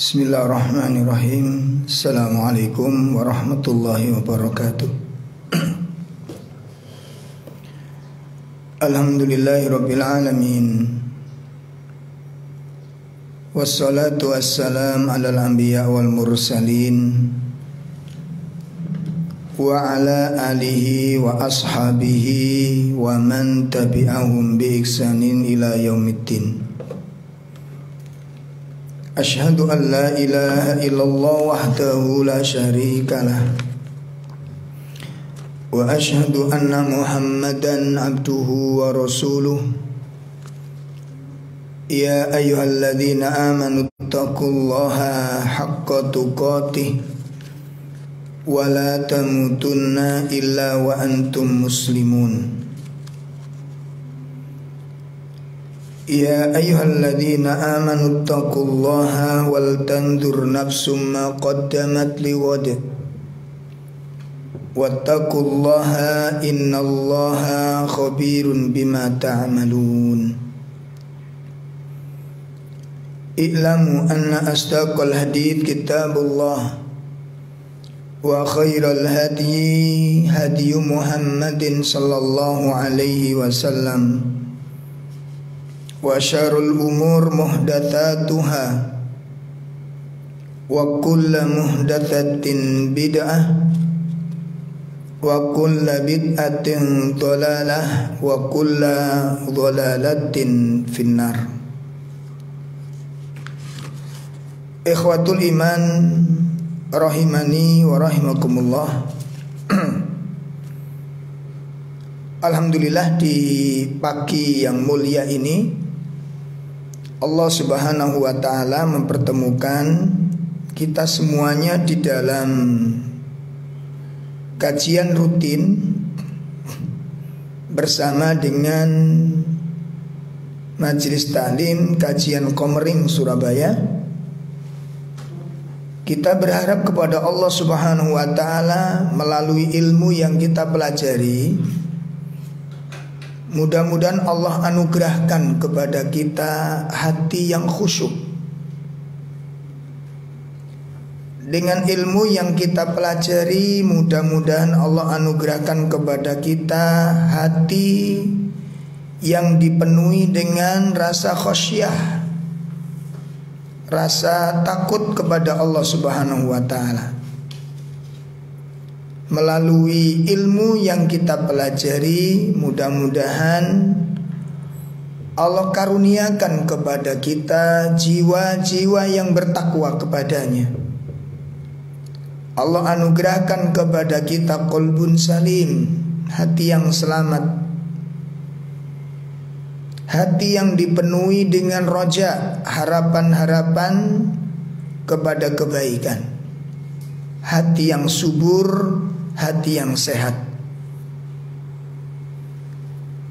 Bismillahirrahmanirrahim. Assalamualaikum warahmatullahi wabarakatuh. Alhamdulillahi rabbil alamin. Wassalatu wassalam ala al-anbiya wal mursalin. Wa ala alihi wa ashabihi Wa man tabi'ahum bi ihsanin ila yaumiddin Ashhadu an la ilaha illallah wahdahu la syarika lah Wa ashhadu anna muhammadan abduhu wa rasuluh يا أيها الذين آمنوا اتقوا الله حق تقاته ولا تموتن إلا وأنتم مسلمون يا أيها الذين آمنوا اتقوا الله ولتنذر نفس ما قدمت لغد واتقوا الله إن الله خبير بما تعملون. اعلموا أن أصدق الحديث كتاب الله. وخير الهدي هدي محمد صلى الله عليه وسلم. Wa syarul umur muhdathatuha Wa kulla muhdathatin bid'ah Wa kulla bid'atin dhalalah Wa kulla dhalalatin finnar Ikhwatul iman rahimani wa rahimakumullah. Alhamdulillah di pagi yang mulia ini Allah Subhanahu wa taala mempertemukan kita semuanya di dalam kajian rutin bersama dengan Majelis Talim Kajian Komering Surabaya. Kita berharap kepada Allah Subhanahu wa taala melalui ilmu yang kita pelajari Mudah-mudahan Allah anugerahkan kepada kita hati yang khusyuk Dengan ilmu yang kita pelajari mudah-mudahan Allah anugerahkan kepada kita hati yang dipenuhi dengan rasa khosyah rasa takut kepada Allah Subhanahu wa taala. Melalui ilmu yang kita pelajari, mudah-mudahan Allah karuniakan kepada kita jiwa-jiwa yang bertakwa kepadanya. Allah anugerahkan kepada kita kolbun salim, hati yang selamat Hati yang dipenuhi dengan roja Harapan-harapan kepada kebaikan Hati yang subur Hati yang sehat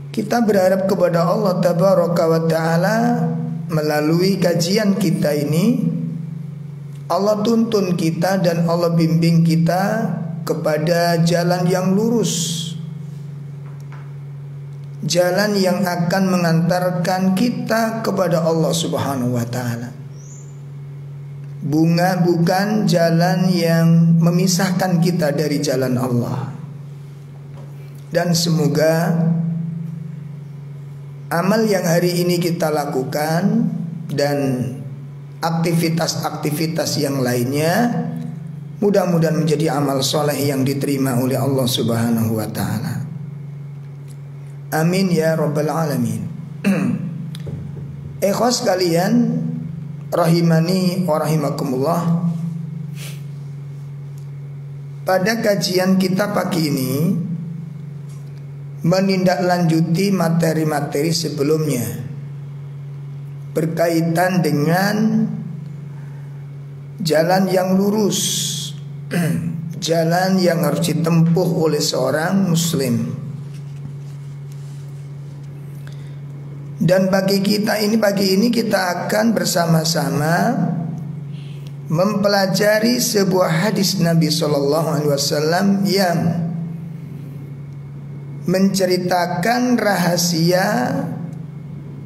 Kita berharap kepada Allah Tabaraka wa ta'ala Melalui kajian kita ini Allah tuntun kita dan Allah bimbing kita Kepada jalan yang lurus jalan yang akan mengantarkan kita kepada Allah Subhanahu wa taala. Bunga bukan jalan yang memisahkan kita dari jalan Allah. Dan semoga amal yang hari ini kita lakukan dan aktivitas-aktivitas yang lainnya mudah-mudahan menjadi amal soleh yang diterima oleh Allah Subhanahu wa taala. Amin ya rabbal alamin. Ikhwas kalian rahimani wa rahimakumullah. Pada kajian kita pagi ini menindaklanjuti materi-materi sebelumnya berkaitan dengan jalan yang lurus, jalan yang harus ditempuh oleh seorang muslim. Dan bagi kita ini pagi ini kita akan bersama-sama mempelajari sebuah hadis Nabi Shallallahu Alaihi Wasallam yang menceritakan rahasia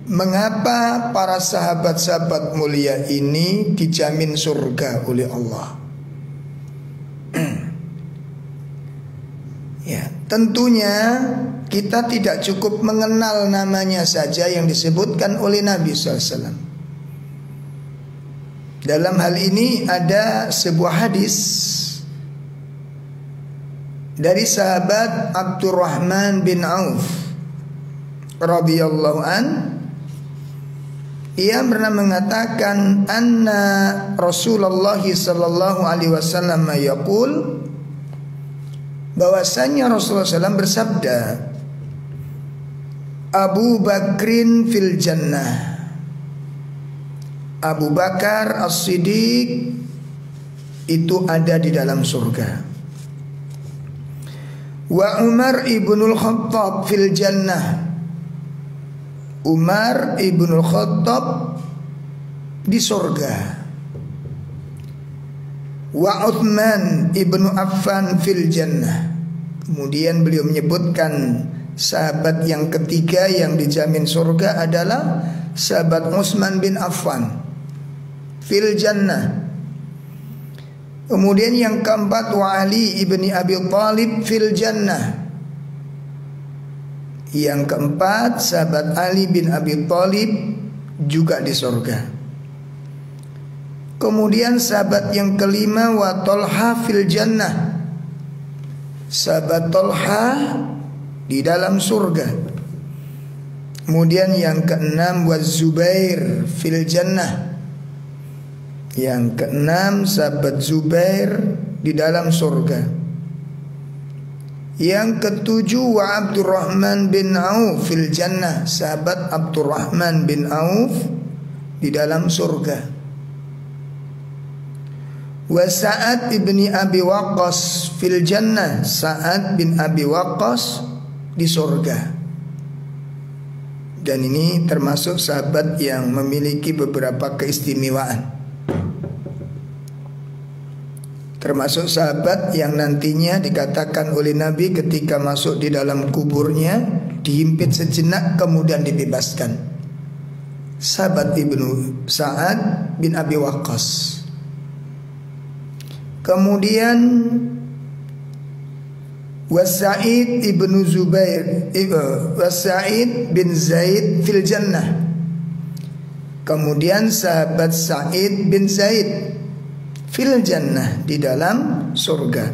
mengapa para sahabat-sahabat mulia ini dijamin surga oleh Allah. ya, tentunya kita tidak cukup mengenal namanya saja yang disebutkan oleh Nabi SAW. Dalam hal ini ada sebuah hadis dari sahabat Abdurrahman bin Auf radhiyallahu an ia pernah mengatakan anna Rasulullah sallallahu alaihi wasallam yaqul bahwasanya Rasulullah SAW bersabda Abu Bakrin fil jannah Abu Bakar As-Siddiq itu ada di dalam surga Wa Umar ibnul Khattab fil jannah Umar ibnul Khattab di surga. Wa Uthman ibnu Affan fil jannah. Kemudian beliau menyebutkan sahabat yang ketiga yang dijamin surga adalah sahabat Utsman bin Affan fil jannah. Kemudian yang keempat wa ibni Abi Thalib fil jannah. Yang keempat sahabat Ali bin Abi Thalib juga di surga. Kemudian sahabat yang kelima wa Tolha fil jannah. Sahabat Tolha di dalam surga. Kemudian yang keenam wa Zubair fil jannah. Yang keenam sahabat Zubair di dalam surga. Yang ketujuh wa Abdurrahman bin Auf fil jannah Sahabat Abdurrahman bin Auf Di dalam surga Wa Sa'ad ibni Abi Waqqas fil jannah Sa'ad bin Abi Waqqas di surga Dan ini termasuk sahabat yang memiliki beberapa keistimewaan. Termasuk sahabat yang nantinya dikatakan oleh Nabi ketika masuk di dalam kuburnya Dihimpit sejenak kemudian dibebaskan. Sahabat Ibnu Sa'ad bin Abi Waqqas. Kemudian Wasa'id ibnu Zubair Wasa'id bin Zaid fil jannah Kemudian sahabat Sa'id bin Zaid fil jannah di dalam surga.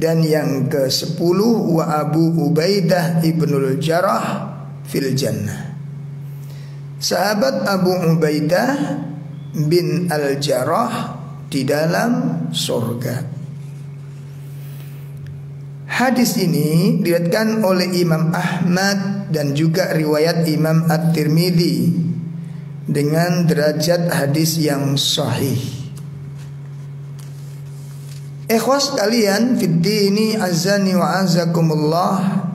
Dan yang ke-10 wa Abu Ubaidah ibnul Jarrah fil jannah. Sahabat Abu Ubaidah bin Al-Jarrah di dalam surga. Hadis ini diriwayatkan oleh Imam Ahmad dan juga riwayat Imam At-Tirmidzi dengan derajat hadis yang sahih. Ikhwas kalian fiddi ini azani wa azakumullah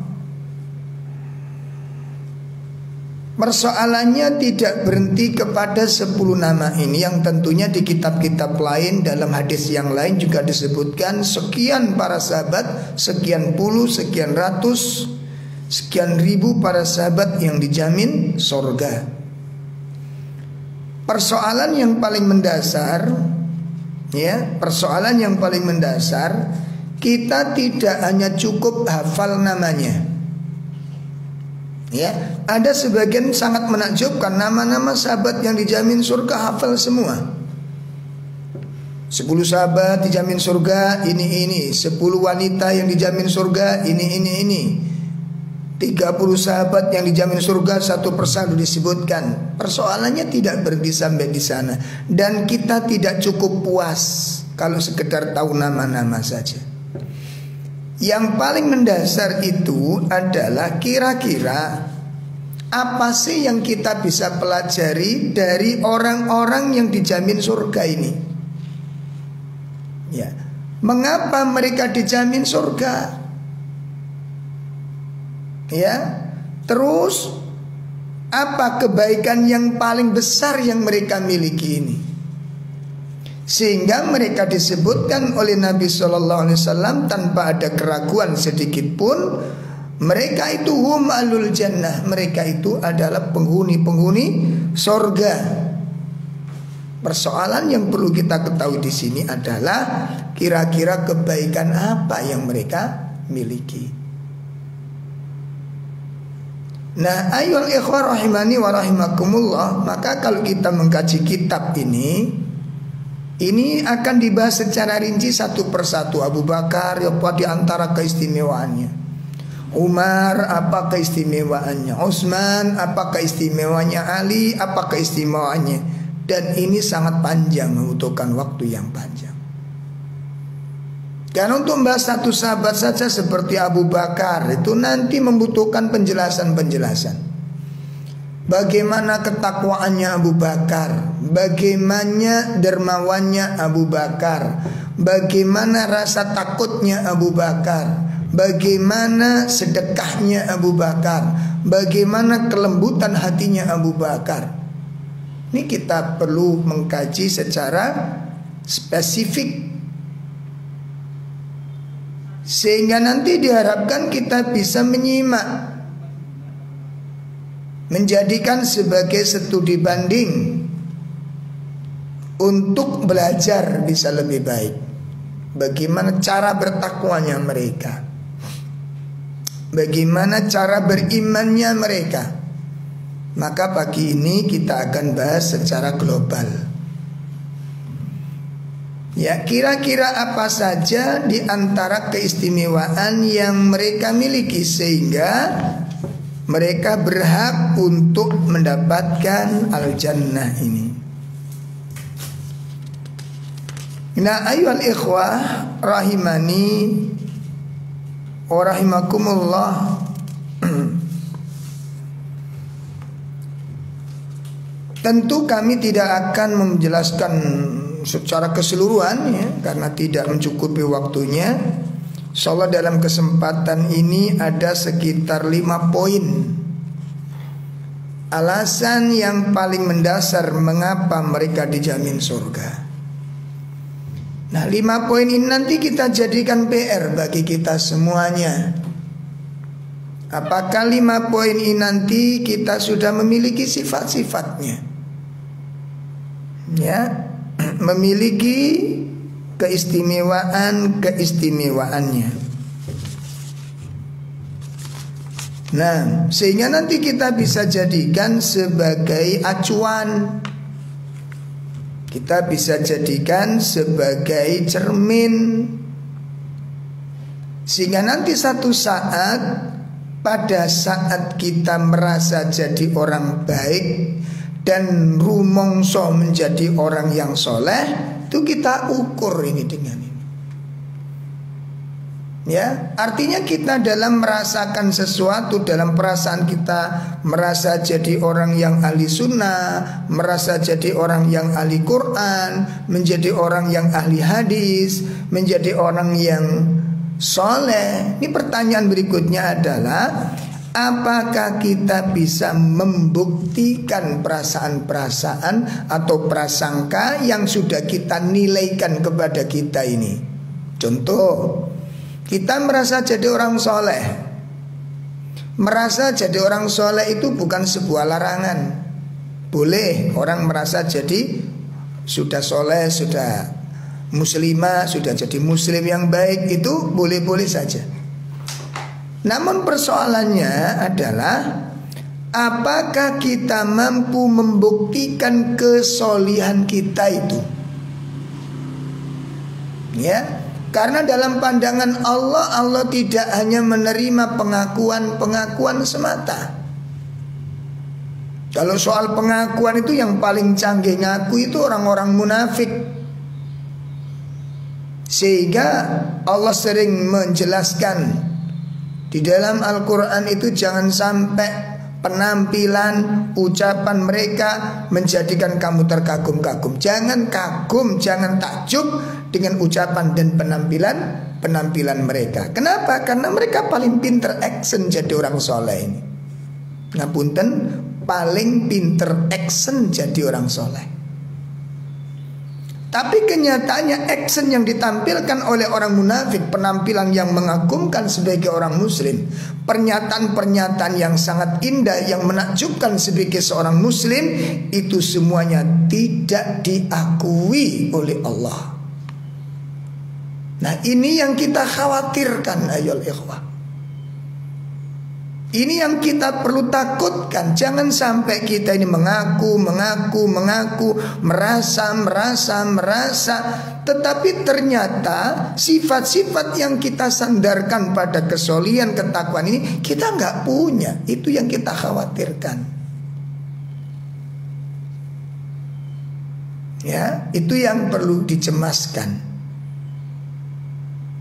Persoalannya tidak berhenti kepada 10 nama ini yang tentunya di kitab-kitab lain dalam hadis yang lain juga disebutkan sekian para sahabat, sekian puluh, sekian ratus, sekian ribu para sahabat yang dijamin sorga. Persoalan yang paling mendasar ya, persoalan yang paling mendasar kita tidak hanya cukup hafal namanya. Ya, ada sebagian sangat menakjubkan nama-nama sahabat yang dijamin surga hafal semua. Sepuluh sahabat dijamin surga ini ini, sepuluh wanita yang dijamin surga ini ini ini. 30 sahabat yang dijamin surga satu persatu disebutkan. Persoalannya tidak berhenti sampai di sana dan kita tidak cukup puas kalau sekedar tahu nama-nama saja. Yang paling mendasar itu adalah kira-kira apa sih yang kita bisa pelajari dari orang-orang yang dijamin surga ini? Ya. Mengapa mereka dijamin surga? Ya. Terus apa kebaikan yang paling besar yang mereka miliki ini? Sehingga mereka disebutkan oleh Nabi Shallallahu Alaihi Wasallam tanpa ada keraguan sedikit pun Mereka itu hum alul jannah. Mereka itu adalah penghuni-penghuni sorga. Persoalan yang perlu kita ketahui di sini adalah kira-kira kebaikan apa yang mereka miliki. Nah, ayol ikhwah rahimani wa rahimakumullah, maka kalau kita mengkaji kitab ini, ini akan dibahas secara rinci satu persatu Abu Bakar apa di antara keistimewaannya. Umar apa keistimewaannya Utsman apa keistimewaannya Ali apa keistimewaannya dan ini sangat panjang membutuhkan waktu yang panjang. Dan untuk membahas satu sahabat saja seperti Abu Bakar itu nanti membutuhkan penjelasan-penjelasan. Bagaimana ketakwaannya Abu Bakar, bagaimana dermawannya Abu Bakar, bagaimana rasa takutnya Abu Bakar, bagaimana sedekahnya Abu Bakar, bagaimana kelembutan hatinya Abu Bakar. Ini kita perlu mengkaji secara spesifik. Sehingga nanti diharapkan kita bisa menyimak menjadikan sebagai studi banding untuk belajar bisa lebih baik. Bagaimana cara bertakwanya mereka? Bagaimana cara berimannya mereka? Maka pagi ini kita akan bahas secara global. Ya, kira-kira apa saja di antara keistimewaan yang mereka miliki sehingga mereka berhak untuk mendapatkan al-jannah ini. Nah, ayuhal ikhwah rahimani wa rahimakumullah. Tentu kami tidak akan menjelaskan secara keseluruhan ya karena tidak mencukupi waktunya. Insyaallah dalam kesempatan ini ada sekitar lima poin. Alasan yang paling mendasar mengapa mereka dijamin surga. Nah lima poin ini nanti kita jadikan PR bagi kita semuanya. Apakah lima poin ini nanti kita sudah memiliki sifat-sifatnya? Ya memiliki keistimewaan keistimewaannya. Nah, sehingga nanti kita bisa jadikan sebagai acuan. Kita bisa jadikan sebagai cermin. Sehingga nanti satu saat pada saat kita merasa jadi orang baik, dan rumongso menjadi orang yang soleh itu kita ukur ini dengan ini. Ya, artinya kita dalam merasakan sesuatu dalam perasaan kita merasa jadi orang yang ahli sunnah, merasa jadi orang yang ahli Quran, menjadi orang yang ahli hadis, menjadi orang yang soleh. Ini pertanyaan berikutnya adalah Apakah kita bisa membuktikan perasaan-perasaan atau prasangka yang sudah kita nilaikan kepada kita ini? Contoh, kita merasa jadi orang soleh. Merasa jadi orang soleh itu bukan sebuah larangan. Boleh orang merasa jadi sudah soleh, sudah muslimah, sudah jadi muslim yang baik itu boleh-boleh saja. Namun persoalannya adalah apakah kita mampu membuktikan kesolihan kita itu? Ya, karena dalam pandangan Allah Allah tidak hanya menerima pengakuan-pengakuan semata. Kalau soal pengakuan itu yang paling canggih ngaku itu orang-orang munafik. Sehingga Allah sering menjelaskan di dalam Al-Quran itu jangan sampai penampilan ucapan mereka menjadikan kamu terkagum-kagum. Jangan kagum, jangan takjub dengan ucapan dan penampilan penampilan mereka. Kenapa? Karena mereka paling pinter action jadi orang soleh ini. Ngapunten paling pinter action jadi orang soleh. Tapi kenyataannya action yang ditampilkan oleh orang munafik Penampilan yang mengagumkan sebagai orang muslim Pernyataan-pernyataan yang sangat indah Yang menakjubkan sebagai seorang muslim Itu semuanya tidak diakui oleh Allah. Nah ini yang kita khawatirkan ayol ikhwah ini yang kita perlu takutkan. Jangan sampai kita ini mengaku, mengaku, mengaku, merasa, merasa, merasa. Tetapi ternyata sifat-sifat yang kita sandarkan pada kesolian ketakwaan ini kita nggak punya. Itu yang kita khawatirkan. Ya, itu yang perlu dicemaskan.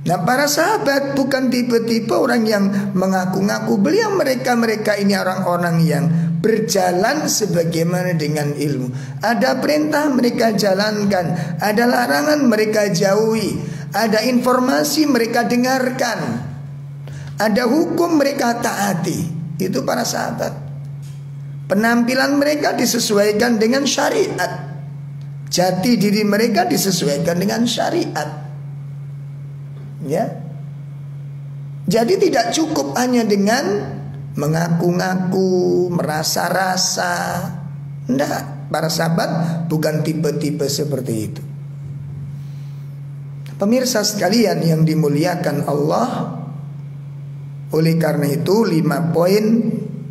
Nah para sahabat bukan tipe-tipe orang yang mengaku-ngaku. Beliau mereka-mereka ini orang-orang yang berjalan sebagaimana dengan ilmu. Ada perintah mereka jalankan Ada larangan mereka jauhi Ada informasi mereka dengarkan Ada hukum mereka taati. Itu para sahabat. Penampilan mereka disesuaikan dengan syariat. Jati diri mereka disesuaikan dengan syariat Ya. Jadi tidak cukup hanya dengan mengaku-ngaku, merasa-rasa. Tidak, para sahabat bukan tipe-tipe seperti itu. Pemirsa sekalian yang dimuliakan Allah, oleh karena itu lima poin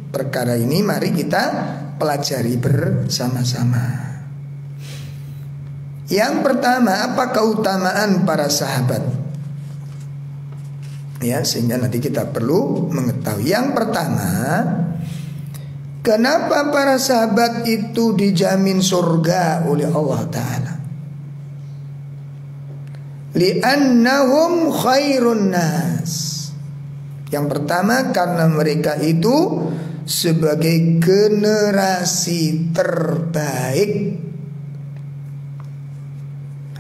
perkara ini mari kita pelajari bersama-sama. Yang pertama, apa keutamaan para sahabat? Ya sehingga nanti kita perlu mengetahui. Yang pertama kenapa para sahabat itu dijamin surga oleh Allah taala? Li'annahum khairun nas. Yang pertama karena mereka itu sebagai generasi terbaik.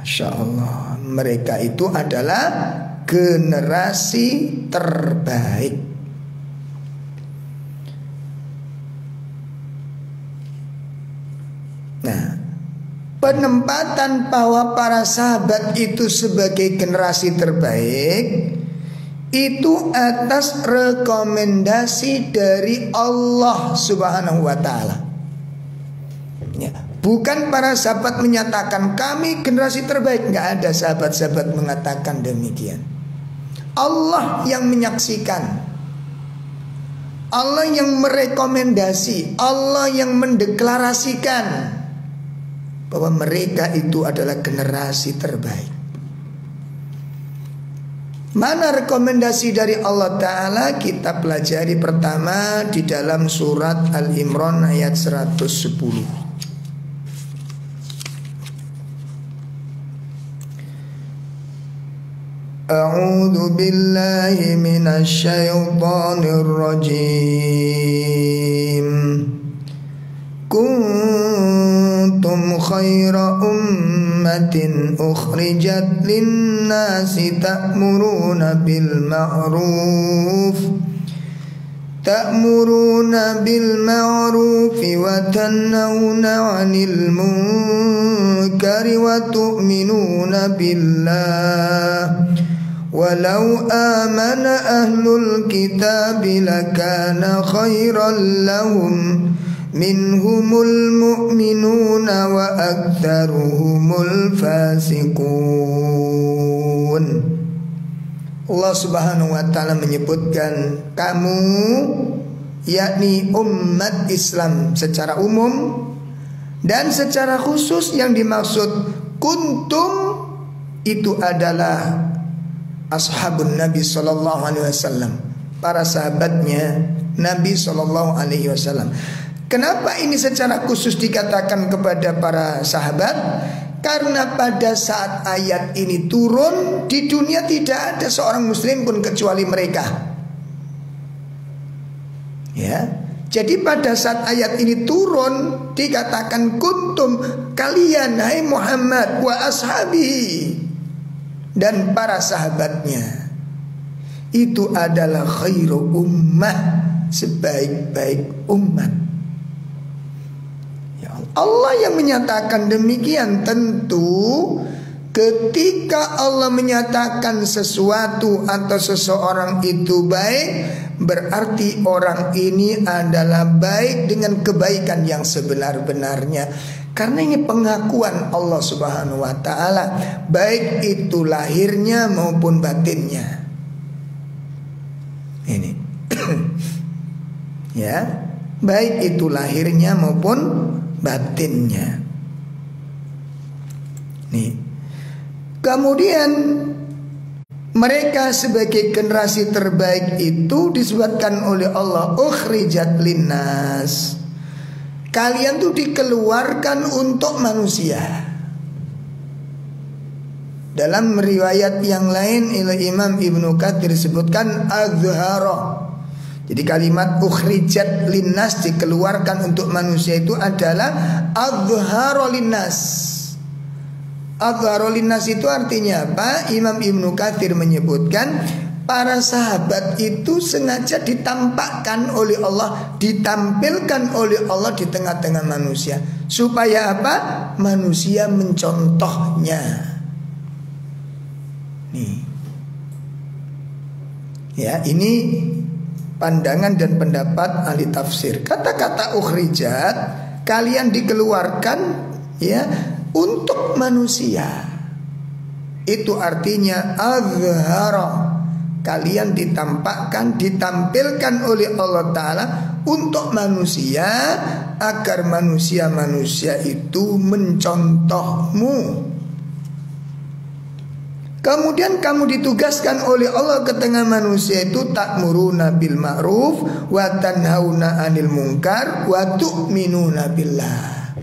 Masya Allah Mereka itu adalah generasi terbaik. Nah, penempatan bahwa para sahabat itu sebagai generasi terbaik itu atas rekomendasi dari Allah Subhanahu wa taala. Ya, bukan para sahabat menyatakan kami generasi terbaik, nggak ada sahabat-sahabat mengatakan demikian. Allah yang menyaksikan. Allah yang merekomendasi. Allah yang mendeklarasikan Bahwa mereka itu adalah generasi terbaik. Mana rekomendasi dari Allah Ta'ala? Kita pelajari pertama di dalam surat Al-Imran ayat 110 أعوذ بالله من الشيطان الرجيم. كنتم خير أمة أخرجت للناس تأمرون بالمعروف تأمرون بالمعروف وتنهون عن المنكر وتؤمنون بالله. Walau amana ahlul kitab lakana khairan lahum minhumul mu'minuna wa aktsaruhumul fasiqun. Allah Subhanahu wa taala menyebutkan kamu yakni umat Islam secara umum dan secara khusus yang dimaksud kuntum itu adalah ashabun Nabi Sallallahu Alaihi Wasallam, para sahabatnya Nabi Sallallahu Alaihi Wasallam. Kenapa ini secara khusus dikatakan kepada para sahabat? Karena pada saat ayat ini turun di dunia tidak ada seorang muslim pun kecuali mereka. Ya. Jadi pada saat ayat ini turun dikatakan kuntum kalian hai Muhammad wa ashabi dan para sahabatnya itu adalah khairu ummah sebaik-baik umat. Ya Allah yang menyatakan demikian tentu Ketika Allah menyatakan sesuatu atau seseorang itu baik, berarti orang ini adalah baik dengan kebaikan yang sebenar-benarnya. Karena ini pengakuan Allah Subhanahu wa taala, baik itu lahirnya maupun batinnya. Ini. ya, baik itu lahirnya maupun batinnya. Nih. Kemudian mereka sebagai generasi terbaik itu disebutkan oleh Allah ukhrijat linnas. Kalian tuh dikeluarkan untuk manusia. Dalam riwayat yang lain Imam Ibnu Katsir disebutkan azhara. Jadi kalimat ukhrijat linnas dikeluarkan untuk manusia itu adalah azhara linnas. Adharolinas itu artinya apa? Imam Ibnu Kathir menyebutkan Para sahabat itu sengaja ditampakkan oleh Allah Ditampilkan oleh Allah di tengah-tengah manusia Supaya apa? Manusia mencontohnya Nih Ya ini pandangan dan pendapat ahli tafsir Kata-kata ukhrijat Kalian dikeluarkan ya untuk manusia. Itu artinya azhara. Kalian ditampakkan, ditampilkan oleh Allah Ta'ala untuk manusia agar manusia-manusia itu mencontohmu. Kemudian kamu ditugaskan oleh Allah ke tengah manusia itu takmuruna bil ma'ruf wa tanhauna 'anil munkar wa tu'minuna billah.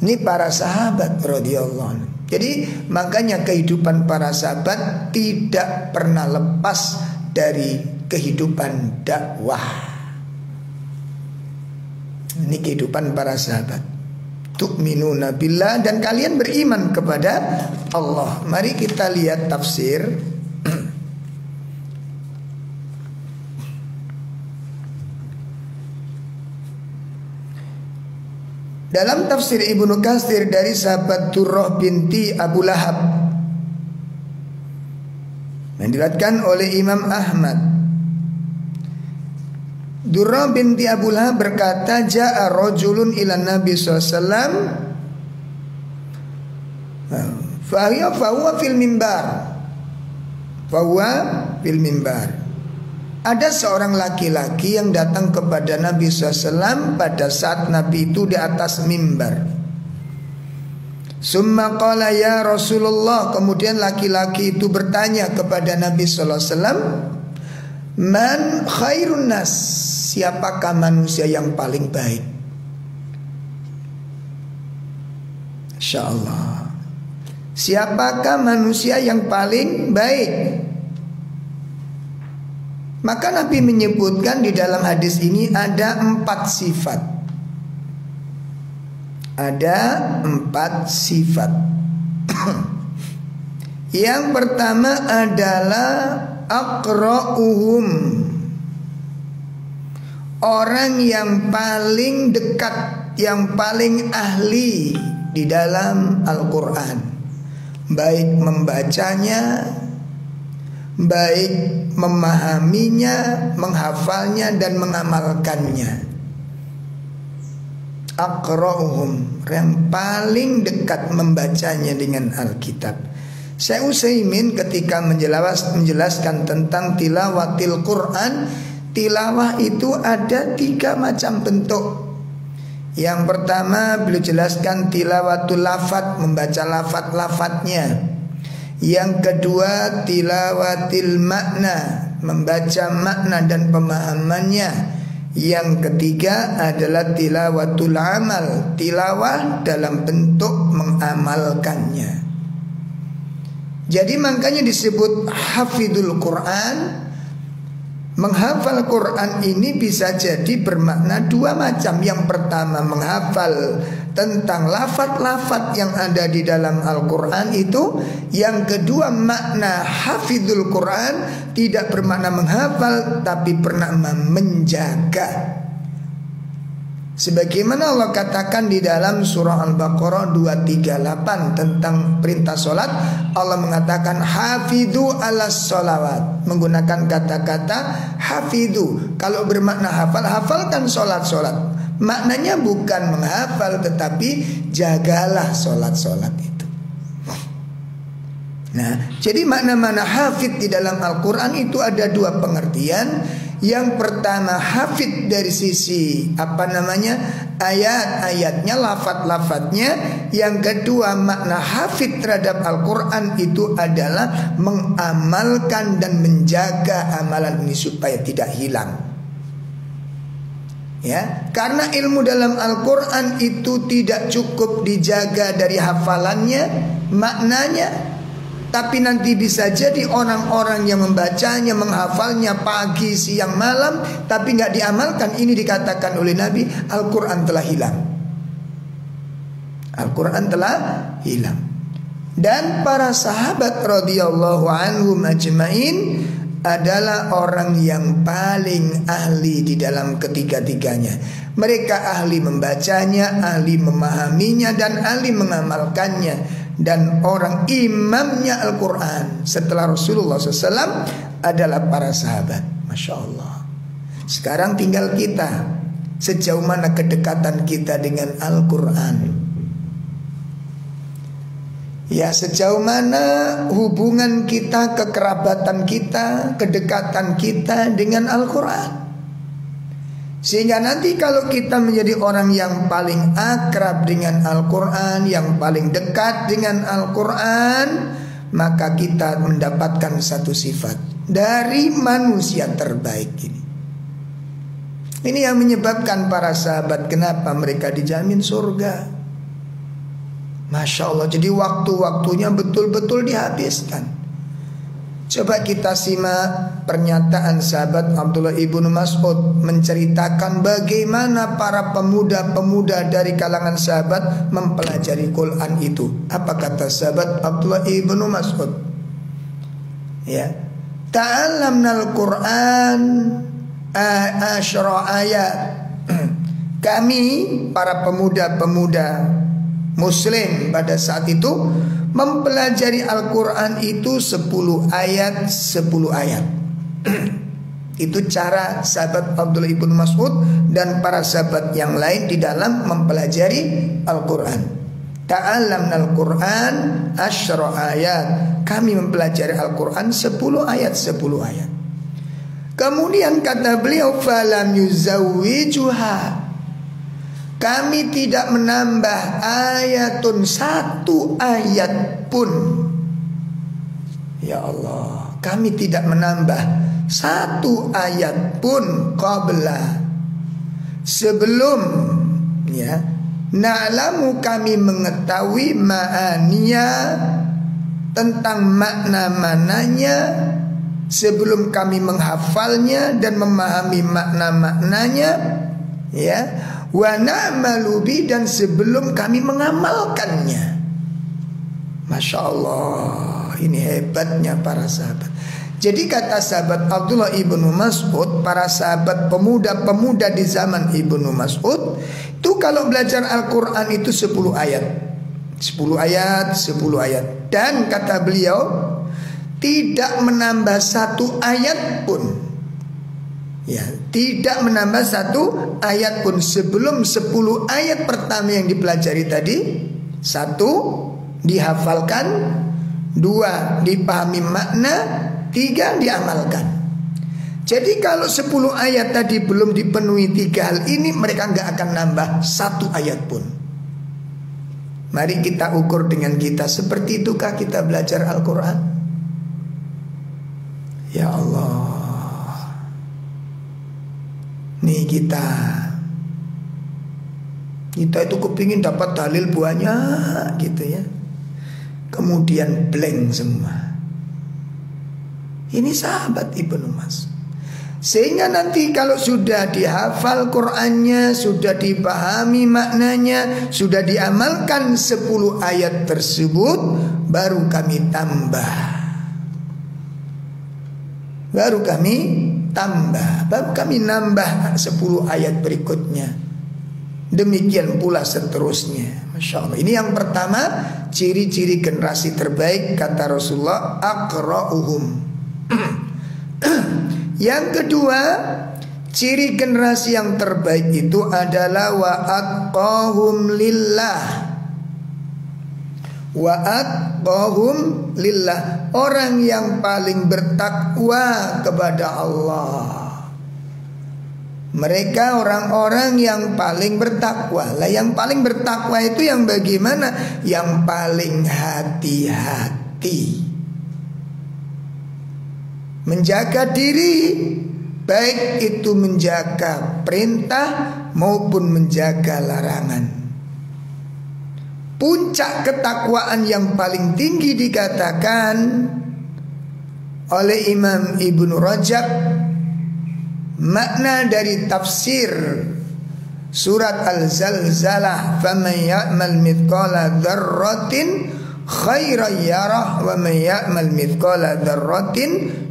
Ini para sahabat radhiyallahu Jadi makanya kehidupan para sahabat tidak pernah lepas dari kehidupan dakwah. Ini kehidupan para sahabat. Tu'minuna billah dan kalian beriman kepada Allah. Mari kita lihat tafsir Dalam tafsir Ibnu Katsir dari sahabat Turrah binti Abu Lahab. Mendilatkan oleh Imam Ahmad. Durrah binti Abu Lahab berkata Ja'a rojulun ila Nabi SAW Fahiya fahuwa fil mimbar Fahuwa fil mimbar ada seorang laki-laki yang datang kepada Nabi SAW pada saat Nabi itu di atas mimbar. Summa qala ya Rasulullah Kemudian laki-laki itu bertanya kepada Nabi SAW Man khairun nas? Siapakah manusia yang paling baik? Insya Allah. Siapakah manusia yang paling baik maka Nabi menyebutkan di dalam hadis ini ada empat sifat. Ada empat sifat. Yang pertama adalah akra'uhum Orang yang paling dekat Yang paling ahli Di dalam Al-Quran Baik membacanya baik memahaminya, menghafalnya dan mengamalkannya. Akra'uhum yang paling dekat membacanya dengan Alkitab. Saya Usaimin ketika menjelas, menjelaskan tentang tilawatil Quran, tilawah itu ada tiga macam bentuk. Yang pertama beliau jelaskan tilawatul lafat membaca lafat-lafatnya. Yang kedua tilawatil makna Membaca makna dan pemahamannya. Yang ketiga adalah tilawatul amal Tilawah dalam bentuk mengamalkannya. Jadi makanya disebut hafidul Quran. Menghafal Quran ini bisa jadi bermakna dua macam. Yang pertama menghafal tentang lafat-lafat yang ada di dalam Al-Quran itu Yang kedua makna hafidul Quran Tidak bermakna menghafal tapi pernah menjaga. Sebagaimana Allah katakan di dalam surah Al-Baqarah 238 tentang perintah solat Allah mengatakan hafidhu ala solawat Menggunakan kata-kata hafidhu Kalau bermakna hafal, hafalkan solat-solat Maknanya bukan menghafal tetapi jagalah solat-solat itu Nah jadi makna-makna hafid di dalam Al-Quran itu ada dua pengertian yang pertama hafid dari sisi apa namanya ayat-ayatnya, lafat-lafatnya. Yang kedua makna hafid terhadap Al-Quran itu adalah mengamalkan dan menjaga amalan ini supaya tidak hilang. Ya, karena ilmu dalam Al-Quran itu tidak cukup dijaga dari hafalannya, maknanya, tapi nanti bisa jadi orang-orang yang membacanya, menghafalnya pagi, siang, malam Tapi nggak diamalkan. Ini dikatakan oleh Nabi Al-Quran telah hilang. Al-Quran telah hilang. Dan para sahabat radhiyallahu anhu majma'in adalah orang yang paling ahli di dalam ketiga-tiganya. Mereka ahli membacanya, ahli memahaminya, dan ahli mengamalkannya dan orang imamnya Al-Quran setelah Rasulullah SAW adalah para sahabat. Masya Allah. Sekarang tinggal kita sejauh mana kedekatan kita dengan Al-Quran. Ya sejauh mana hubungan kita, kekerabatan kita, kedekatan kita dengan Al-Quran. Sehingga nanti kalau kita menjadi orang yang paling akrab dengan Al-Quran Yang paling dekat dengan Al-Quran Maka kita mendapatkan satu sifat Dari manusia terbaik ini Ini yang menyebabkan para sahabat Kenapa mereka dijamin surga Masya Allah Jadi waktu-waktunya betul-betul dihabiskan Coba kita simak pernyataan sahabat Abdullah ibnu Mas'ud menceritakan bagaimana para pemuda-pemuda dari kalangan sahabat mempelajari Quran itu. Apa kata sahabat Abdullah ibnu Mas'ud? Ya, ta'allamnal Quran asyra ayat. Kami para pemuda-pemuda Muslim pada saat itu Mempelajari Al-Quran itu 10 ayat 10 ayat. Itu cara sahabat Abdullah ibn Mas'ud Dan para sahabat yang lain di dalam mempelajari Al-Quran. Ta'alam Al-Quran asyra ayat. Kami mempelajari Al-Quran 10 ayat 10 ayat. Kemudian kata beliau Falam yuzawijuha kami tidak menambah ayatun satu ayat pun. Ya Allah Kami tidak menambah satu ayat pun Qabla. Sebelum Ya Na'lamu kami mengetahui ma'aniya Tentang makna-maknanya Sebelum kami menghafalnya Dan memahami makna-maknanya Ya wa na'malu dan sebelum kami mengamalkannya. Masya Allah, ini hebatnya para sahabat. Jadi kata sahabat Abdullah ibnu Mas'ud, para sahabat pemuda-pemuda di zaman ibnu Mas'ud, itu kalau belajar Al-Quran itu 10 ayat. 10 ayat, 10 ayat. Dan kata beliau, tidak menambah satu ayat pun Ya, tidak menambah satu ayat pun sebelum sepuluh ayat pertama yang dipelajari tadi. Satu dihafalkan, dua dipahami makna, tiga diamalkan. Jadi kalau sepuluh ayat tadi belum dipenuhi tiga hal ini mereka nggak akan nambah satu ayat pun. Mari kita ukur dengan kita seperti itukah kita belajar Al-Quran? Ya Allah. Nih kita. Kita itu kepingin dapat dalil banyak gitu ya. Kemudian blank semua. Ini sahabat Ibnu Mas. Sehingga nanti kalau sudah dihafal Qur'annya Sudah dipahami maknanya Sudah diamalkan 10 ayat tersebut Baru kami tambah. Baru kami tambah Baru kami nambah 10 ayat berikutnya Demikian pula seterusnya. Masya Allah. Ini yang pertama ciri-ciri generasi terbaik kata Rasulullah akra'uhum. yang kedua ciri generasi yang terbaik itu adalah wa lillah. Wa lillah. Orang yang paling bertakwa kepada Allah. Mereka orang-orang yang paling bertakwa lah Yang paling bertakwa itu yang bagaimana? Yang paling hati-hati Menjaga diri Baik itu menjaga perintah maupun menjaga larangan Puncak ketakwaan yang paling tinggi dikatakan oleh Imam Ibnu Rajab Makna dari tafsir surat Al-Zalzalah faman ya'mal mithqala dzarratin khairan yarah wa man ya'mal mithqala dzarratin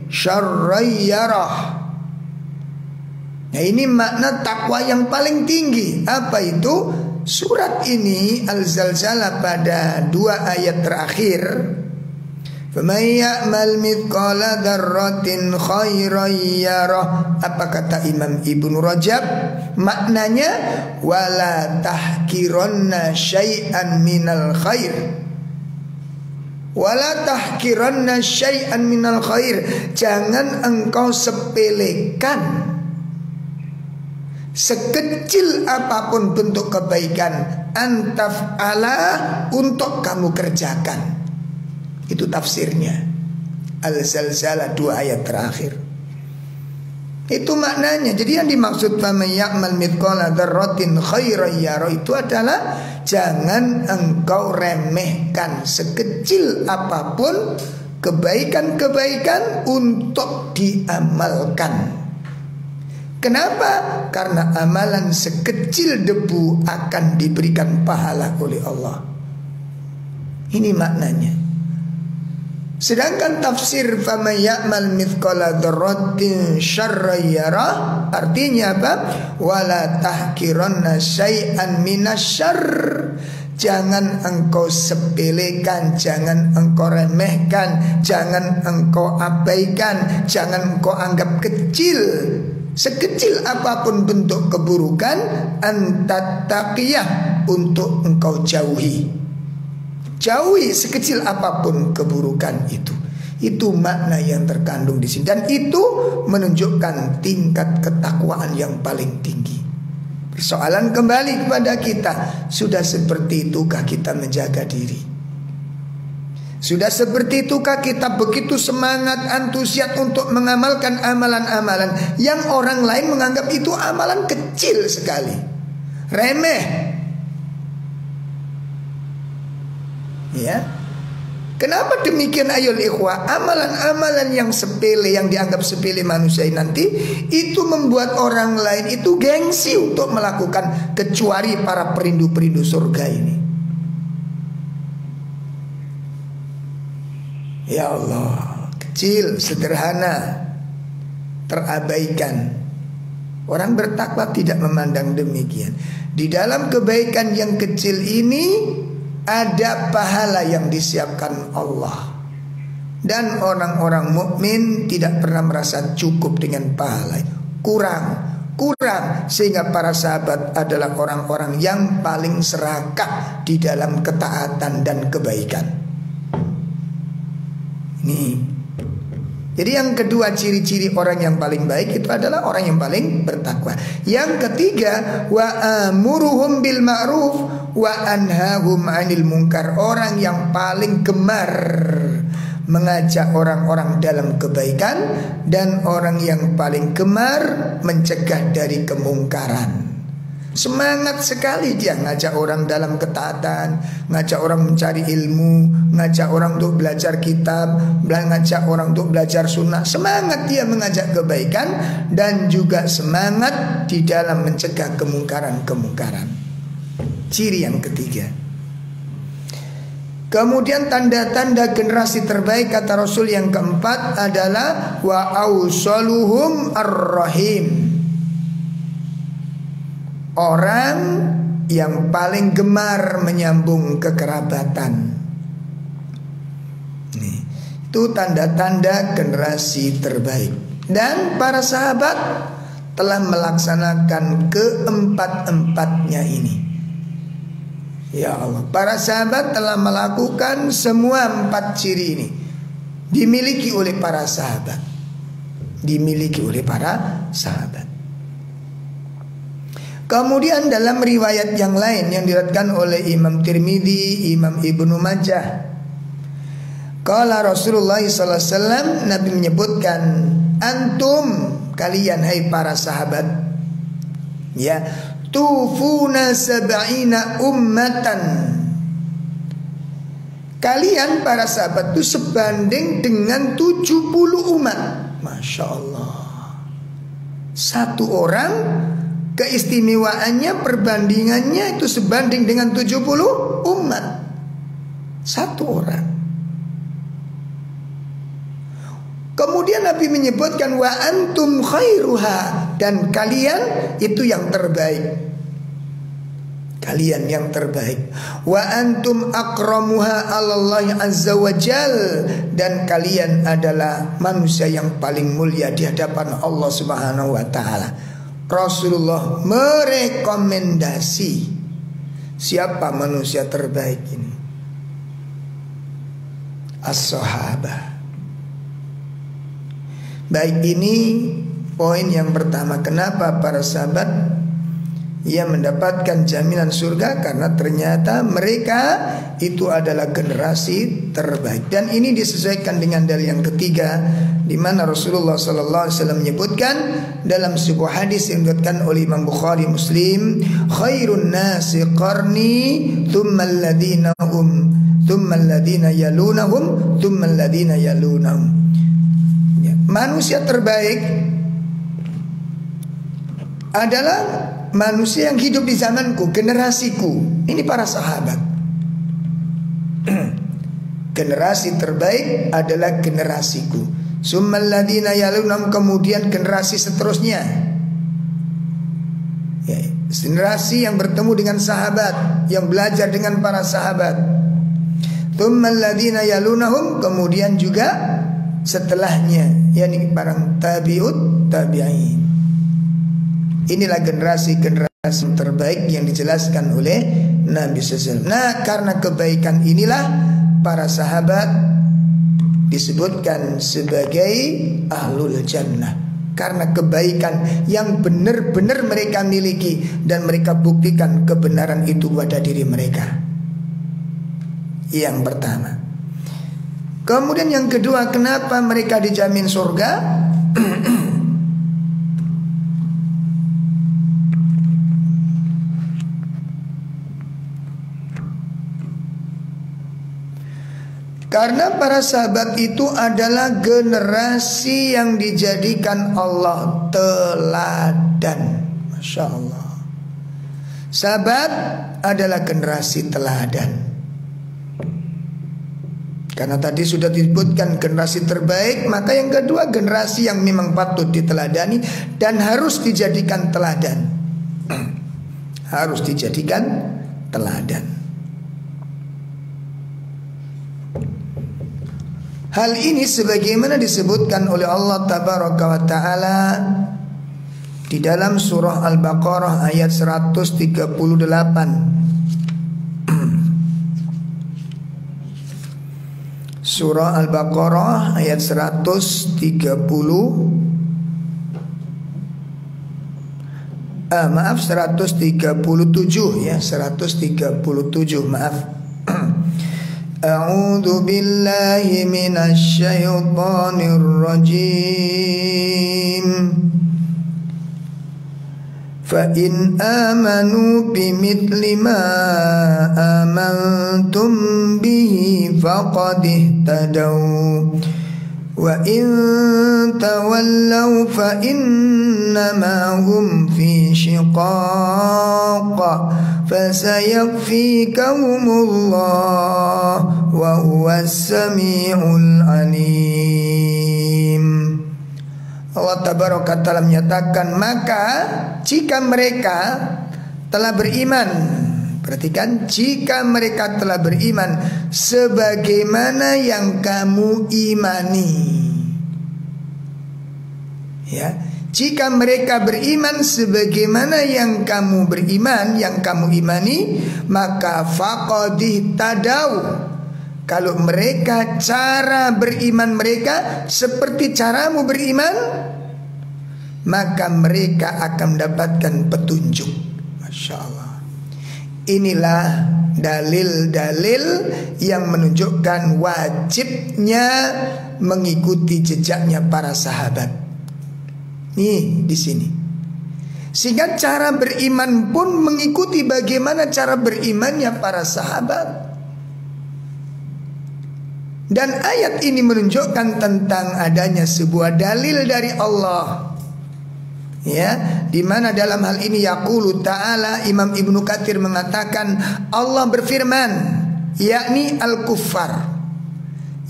syarran yarah. Nah ini makna takwa yang paling tinggi. Apa itu? Surat ini Al-Zalzalah pada dua ayat terakhir mithqala dzarratin khairan yarah. Apa kata Imam Ibnu Rajab? Maknanya wala tahkiranna syai'an minal khair. Wala tahkiranna syai'an minal khair. Jangan engkau sepelekan sekecil apa pun bentuk kebaikan antaf ala untuk kamu kerjakan. Itu tafsirnya Al-Zalzalah dua ayat terakhir itu maknanya. Jadi yang dimaksud ya'mal mithqala dzarratin khairan yara itu adalah jangan engkau remehkan sekecil apa pun kebaikan-kebaikan untuk diamalkan. Kenapa? Karena amalan sekecil debu akan diberikan pahala oleh Allah. Ini maknanya. Sedangkan tafsir fama ya'mal mithqala dzarratin syarra artinya apa? Wala tahkiranna syai'an minasyarr. Jangan engkau sepelekan, jangan engkau remehkan, jangan engkau abaikan, jangan engkau anggap kecil. Sekecil apa pun bentuk keburukan, antat untuk engkau jauhi. Jauhi sekecil apa pun keburukan itu. Itu makna yang terkandung di sini dan itu menunjukkan tingkat ketakwaan yang paling tinggi. Persoalan kembali kepada kita, sudah seperti itukah kita menjaga diri? Sudah seperti itukah kita begitu semangat, antusias untuk mengamalkan amalan-amalan yang orang lain menganggap itu amalan kecil sekali, remeh, Ya. Kenapa demikian ayol ikhwa? Amalan-amalan yang sepele yang dianggap sepele manusia nanti itu membuat orang lain itu gengsi untuk melakukan kecuali para perindu-perindu surga ini. Ya Allah, kecil, sederhana, terabaikan. Orang bertakwa tidak memandang demikian. Di dalam kebaikan yang kecil ini ada pahala yang disiapkan Allah. Dan orang-orang mukmin tidak pernah merasa cukup dengan pahala. Kurang, kurang sehingga para sahabat adalah orang-orang yang paling serakah di dalam ketaatan dan kebaikan. Ini jadi yang kedua ciri-ciri orang yang paling baik itu adalah orang yang paling bertakwa. Yang ketiga wa amuruhum bil ma'ruf wa anhahum 'anil munkar. Orang yang paling gemar mengajak orang-orang dalam kebaikan dan orang yang paling gemar mencegah dari kemungkaran. Semangat sekali dia ngajak orang dalam ketaatan, ngajak orang mencari ilmu, ngajak orang untuk belajar kitab, ngajak orang untuk belajar sunnah. Semangat dia mengajak kebaikan dan juga semangat di dalam mencegah kemungkaran-kemungkaran. Ciri yang ketiga. Kemudian tanda-tanda generasi terbaik kata Rasul yang keempat adalah wa ausaluhum ar-rahim orang yang paling gemar menyambung kekerabatan. Nih, itu tanda-tanda generasi terbaik. Dan para sahabat telah melaksanakan keempat-empatnya ini. Ya Allah, para sahabat telah melakukan semua empat ciri ini. Dimiliki oleh para sahabat. Dimiliki oleh para sahabat. Kemudian dalam riwayat yang lain yang diriwayatkan oleh Imam Tirmidzi, Imam Ibnu Majah. Kala Rasulullah SAW Nabi menyebutkan antum kalian hai para sahabat ya tufuna sab'ina ummatan. Kalian para sahabat itu sebanding dengan 70 umat. Masya Allah. Satu orang Keistimewaannya perbandingannya itu sebanding dengan 70 umat Satu orang Kemudian Nabi menyebutkan wa antum khairuha dan kalian itu yang terbaik. Kalian yang terbaik. Wa antum akramuha Allah azza wa jal dan kalian adalah manusia yang paling mulia di hadapan Allah Subhanahu wa taala. Rasulullah merekomendasi siapa manusia terbaik ini? As-sahabah. Baik ini poin yang pertama Kenapa para sahabat Ia mendapatkan jaminan surga Karena ternyata mereka Itu adalah generasi terbaik. Dan ini disesuaikan dengan dalil yang ketiga di mana Rasulullah Sallallahu Alaihi Wasallam menyebutkan dalam sebuah hadis yang diriwayatkan oleh Imam Bukhari Muslim, khairun nasi qarni, thumma alladhina hum, thumma alladhina yalunahum, thumma alladhina yalunahum. Manusia terbaik adalah manusia yang hidup di zamanku, generasiku. Ini para sahabat. Generasi terbaik adalah generasiku. Summaladina yalunam kemudian generasi seterusnya. Ya, generasi yang bertemu dengan sahabat, yang belajar dengan para sahabat. Summaladina yalunahum kemudian juga setelahnya yakni barang tabiut tabi'in. Inilah generasi-generasi terbaik yang dijelaskan oleh Nabi SAW. Nah, karena kebaikan inilah para sahabat disebutkan sebagai ahlul jannah. Karena kebaikan yang benar-benar mereka miliki dan mereka buktikan kebenaran itu pada diri mereka. Yang pertama. Kemudian yang kedua, kenapa mereka dijamin surga? Karena para sahabat itu adalah generasi yang dijadikan Allah teladan. Masya Allah. Sahabat adalah generasi teladan. Karena tadi sudah disebutkan generasi terbaik, maka yang kedua generasi yang memang patut diteladani dan harus dijadikan teladan. harus dijadikan teladan. Hal ini sebagaimana disebutkan oleh Allah Tabaraka wa taala di dalam surah Al-Baqarah ayat 138. Surah Al-Baqarah ayat 130 ah, Maaf 137 ya 137 maaf A'udzu billahi minasy syaithanir rajim فإن آمنوا بمثل ما آمنتم به فقد اهتدوا. وإن تولوا فإنما هم في شقاق. فسيكفيكهم الله وهو السميع العليم Allah Tabaraka Ta'ala menyatakan Maka jika mereka telah beriman Perhatikan jika mereka telah beriman sebagaimana yang kamu imani. Ya, jika mereka beriman sebagaimana yang kamu beriman, yang kamu imani, maka faqadih tadau. Kalau mereka cara beriman mereka seperti caramu beriman, maka mereka akan mendapatkan petunjuk. Masya Allah. Inilah dalil-dalil yang menunjukkan wajibnya mengikuti jejaknya para sahabat. Nih di sini. Sehingga cara beriman pun mengikuti bagaimana cara berimannya para sahabat. Dan ayat ini menunjukkan tentang adanya sebuah dalil dari Allah ya di mana dalam hal ini yaqulu taala Imam Ibnu Katsir mengatakan Allah berfirman yakni al-kuffar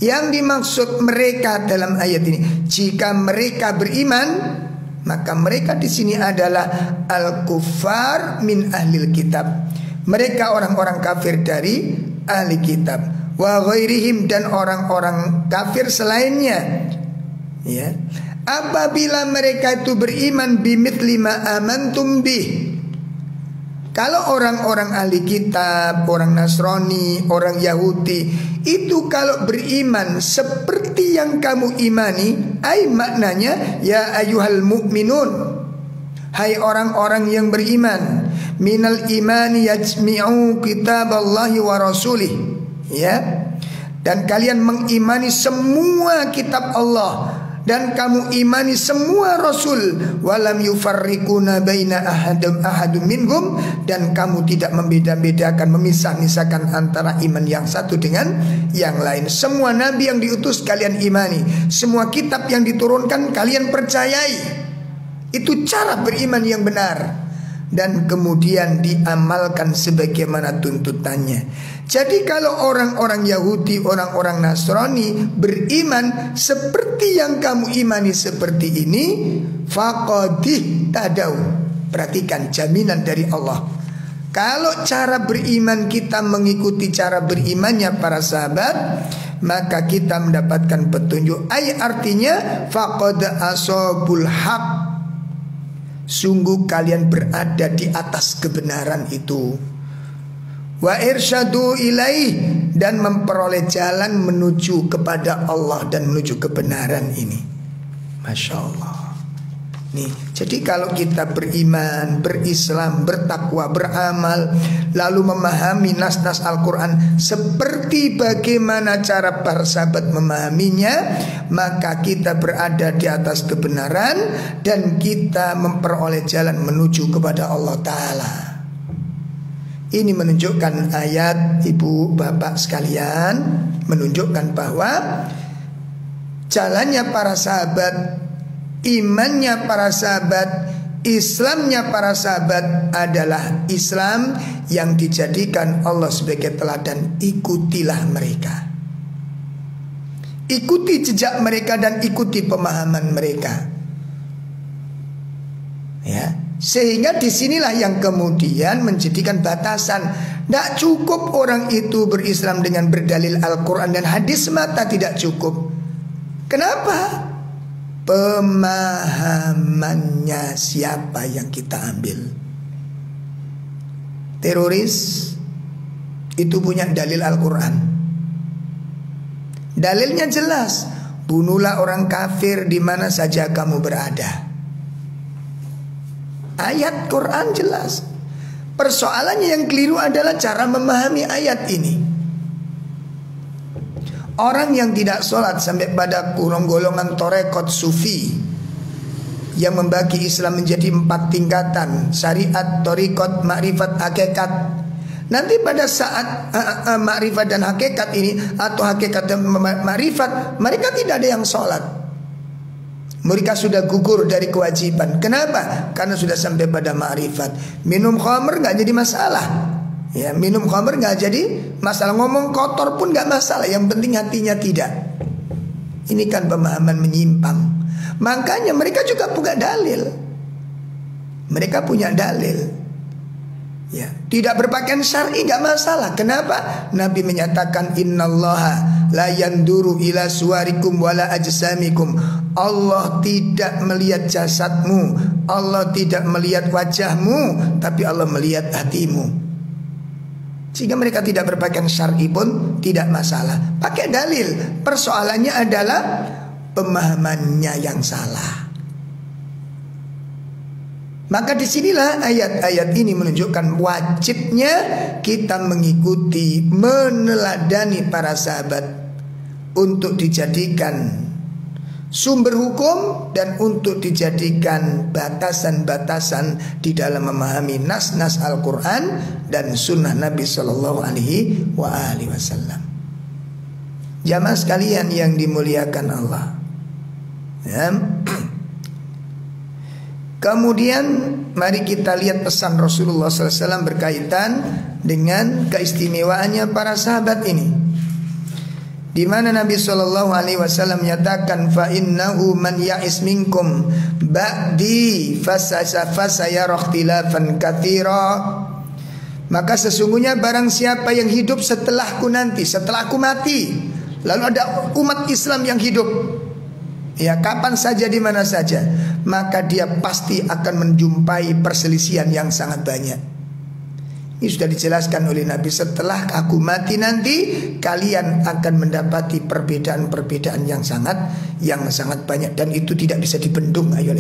yang dimaksud mereka dalam ayat ini jika mereka beriman maka mereka di sini adalah al-kuffar min ahli kitab. Mereka orang-orang kafir dari ahli kitab. Wa ghairihim dan orang-orang kafir selainnya. Ya. Apabila mereka itu beriman bimit lima amantum bih kalau orang-orang ahli kitab, orang Nasrani, orang Yahudi Itu kalau beriman seperti yang kamu imani Ay maknanya Ya ayuhal mu'minun. Hai orang-orang yang beriman Minal imani yajmi'u kitab Allahi wa rasulih. Ya. Dan kalian mengimani semua kitab Allah dan kamu imani semua rasul. Walam yufarriquna baina ahadum ahadum minhum. Dan kamu tidak membeda-bedakan memisah-misahkan antara iman yang satu dengan yang lain. Semua nabi yang diutus kalian imani. Semua kitab yang diturunkan kalian percayai. Itu cara beriman yang benar dan kemudian diamalkan sebagaimana tuntutannya. Jadi kalau orang-orang Yahudi, orang-orang Nasrani beriman seperti yang kamu imani seperti ini, faqadih tadau. Perhatikan jaminan dari Allah. Kalau cara beriman kita mengikuti cara berimannya para sahabat, maka kita mendapatkan petunjuk. Ayat artinya faqad asobul haq Sungguh kalian berada di atas kebenaran itu. Wa irsyadu ilaih Dan memperoleh jalan menuju kepada Allah Dan menuju kebenaran ini. Masya Allah Nih, jadi kalau kita beriman, berislam, bertakwa, beramal, lalu memahami nas-nas Al-Quran seperti bagaimana cara para sahabat memahaminya, maka kita berada di atas kebenaran dan kita memperoleh jalan menuju kepada Allah Ta'ala. Ini menunjukkan ayat ibu bapak sekalian menunjukkan bahwa jalannya para sahabat imannya para sahabat, Islamnya para sahabat adalah Islam yang dijadikan Allah sebagai teladan. Ikutilah mereka. Ikuti jejak mereka dan ikuti pemahaman mereka. Ya, sehingga di sinilah yang kemudian menjadikan batasan Tidak cukup orang itu berislam dengan berdalil Al-Quran dan hadis mata tidak cukup Kenapa? Pemahamannya siapa yang kita ambil. Teroris itu punya dalil Al-Quran. Dalilnya jelas, bunuhlah orang kafir di mana saja kamu berada. Ayat Quran jelas. Persoalannya yang keliru adalah cara memahami ayat ini. Orang yang tidak sholat sampai pada kurung golongan torekot sufi yang membagi Islam menjadi empat tingkatan syariat, torikot, makrifat, hakikat. Nanti pada saat uh, uh, makrifat dan hakikat ini atau hakikat dan makrifat mereka tidak ada yang sholat. Mereka sudah gugur dari kewajiban. Kenapa? Karena sudah sampai pada makrifat. Minum khamr nggak jadi masalah. Ya minum khamr nggak jadi masalah ngomong kotor pun nggak masalah. Yang penting hatinya tidak. Ini kan pemahaman menyimpang. Makanya mereka juga punya dalil. Mereka punya dalil. Ya, tidak berpakaian syar'i nggak masalah. Kenapa? Nabi menyatakan innallaha la yanduru ila suwarikum wala ajsamikum. Allah tidak melihat jasadmu, Allah tidak melihat wajahmu, tapi Allah melihat hatimu. Sehingga mereka tidak berpakaian syar'i pun tidak masalah. Pakai dalil. Persoalannya adalah pemahamannya yang salah. Maka di sinilah ayat-ayat ini menunjukkan wajibnya kita mengikuti, meneladani para sahabat untuk dijadikan sumber hukum dan untuk dijadikan batasan-batasan di dalam memahami nas-nas Al-Quran dan sunnah Nabi Shallallahu Alaihi Wasallam. Jamaah sekalian yang dimuliakan Allah. Ya. Kemudian mari kita lihat pesan Rasulullah SAW berkaitan dengan keistimewaannya para sahabat ini. Di mana Nabi Shallallahu Alaihi Wasallam menyatakan fa innahu man ya'is minkum ba'di fasaya rohtilafan kathira. Maka sesungguhnya barang siapa yang hidup setelahku nanti setelah aku mati lalu ada umat Islam yang hidup Ya kapan saja di mana saja Maka dia pasti akan menjumpai perselisihan yang sangat banyak Ini sudah dijelaskan oleh Nabi Setelah aku mati nanti Kalian akan mendapati perbedaan-perbedaan yang sangat Yang sangat banyak Dan itu tidak bisa dibendung Ayo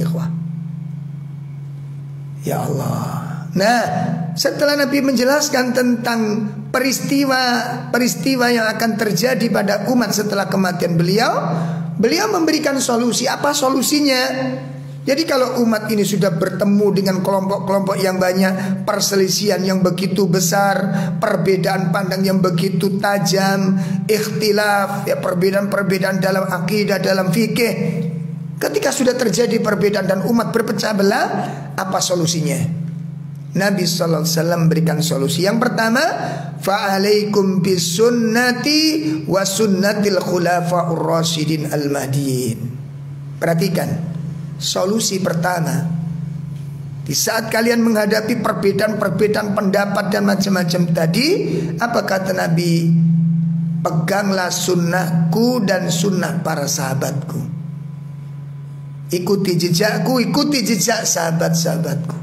Ya Allah Nah setelah Nabi menjelaskan tentang peristiwa peristiwa yang akan terjadi pada umat setelah kematian beliau, Beliau memberikan solusi. Apa solusinya? Jadi kalau umat ini sudah bertemu dengan kelompok-kelompok yang banyak, perselisihan yang begitu besar, perbedaan pandang yang begitu tajam, ikhtilaf, ya perbedaan-perbedaan dalam akidah, dalam fikih. Ketika sudah terjadi perbedaan dan umat berpecah belah, apa solusinya? Nabi sallallahu alaihi wasallam berikan solusi. Yang pertama, fa'alaikum bisunnati wa khulafa'ur rasyidin al-mahdiyin. Perhatikan, solusi pertama di saat kalian menghadapi perbedaan-perbedaan pendapat dan macam-macam tadi, apa kata Nabi? Peganglah sunnahku dan sunnah para sahabatku. Ikuti jejakku, ikuti jejak sahabat-sahabatku.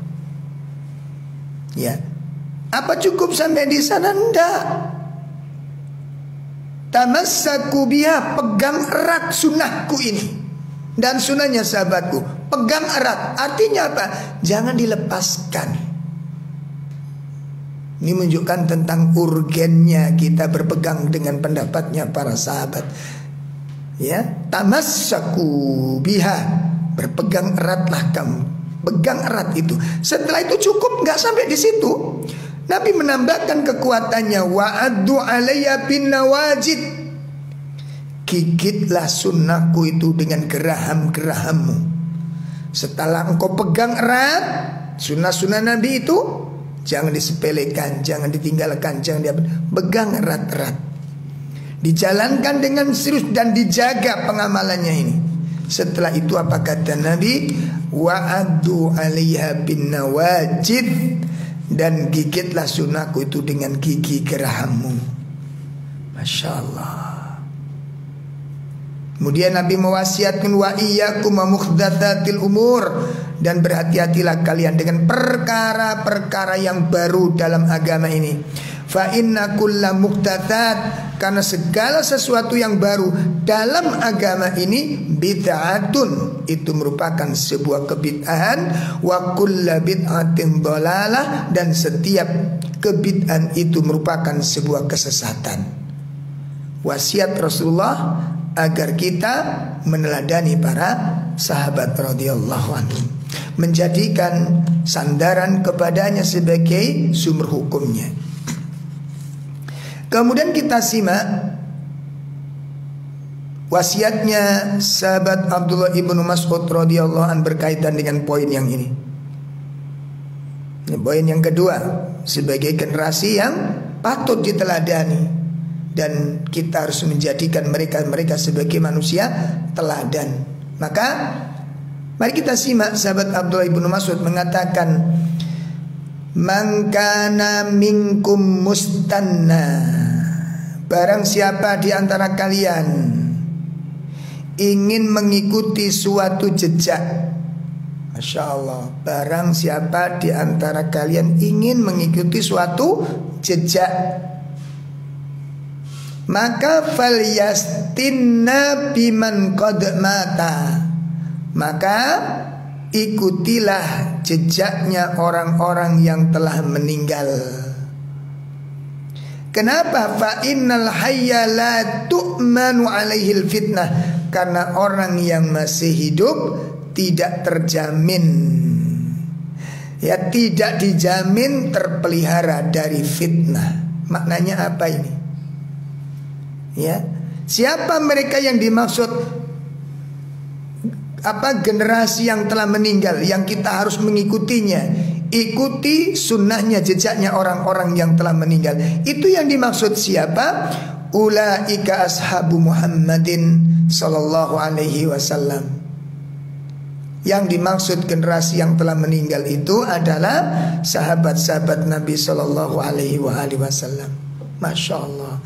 Ya. Apa cukup sampai di sana? Enggak. Tamassaku biha pegang erat sunnahku ini dan sunnahnya sahabatku. Pegang erat. Artinya apa? Jangan dilepaskan. Ini menunjukkan tentang urgennya kita berpegang dengan pendapatnya para sahabat. Ya, tamassaku biha berpegang eratlah kamu Pegang erat itu. Setelah itu cukup nggak sampai di situ. Nabi menambahkan kekuatannya alayya bin nawajid. Gigitlah sunnahku itu dengan geraham-gerahammu. Setelah engkau pegang erat sunnah-sunnah Nabi itu jangan disepelekan, jangan ditinggalkan, jangan dia pegang erat-erat. Dijalankan dengan serius dan dijaga pengamalannya ini. Setelah itu apa kata Nabi? Wa'addu alaiha bin nawajid dan gigitlah sunahku itu dengan gigi gerahammu. Masya Allah. Kemudian Nabi mewasiatkan wa iyyakum mukhdatsatil umur. Dan berhati-hatilah kalian dengan perkara-perkara yang baru dalam agama ini. Fa inna kulla karena segala sesuatu yang baru dalam agama ini bid'atun. Itu merupakan sebuah kebid'ahan. Wa kulla bid'atin dan setiap kebid'ahan itu merupakan sebuah kesesatan. Wasiat Rasulullah agar kita meneladani para sahabat radhiyallahu anhu menjadikan sandaran kepadanya sebagai sumber hukumnya. Kemudian kita simak wasiatnya sahabat Abdullah ibnu Mas'ud radhiyallahu an berkaitan dengan poin yang ini. Ini poin yang kedua sebagai generasi yang patut diteladani dan kita harus menjadikan mereka-mereka sebagai manusia teladan. Maka mari kita simak sahabat Abdullah ibnu Mas'ud mengatakan Mangkana minkum mustanna Barang siapa di antara kalian Ingin mengikuti suatu jejak Masya Allah Barang siapa di antara kalian ingin mengikuti suatu jejak Maka falyastinna biman qad mata Maka ikutilah jejaknya orang-orang yang telah meninggal. Kenapa? Fa innal hayya la tu'manu alaihi fitnah. Karena orang yang masih hidup tidak terjamin ya tidak dijamin terpelihara dari fitnah. Maknanya apa ini? Ya. Siapa mereka yang dimaksud apa generasi yang telah meninggal yang kita harus mengikutinya? Ikuti sunnahnya jejaknya orang-orang yang telah meninggal. Itu yang dimaksud siapa? Ulaika ashabu Muhammadin sallallahu alaihi wasallam. Yang dimaksud generasi yang telah meninggal itu adalah sahabat-sahabat Nabi sallallahu alaihi wasallam. Masya Allah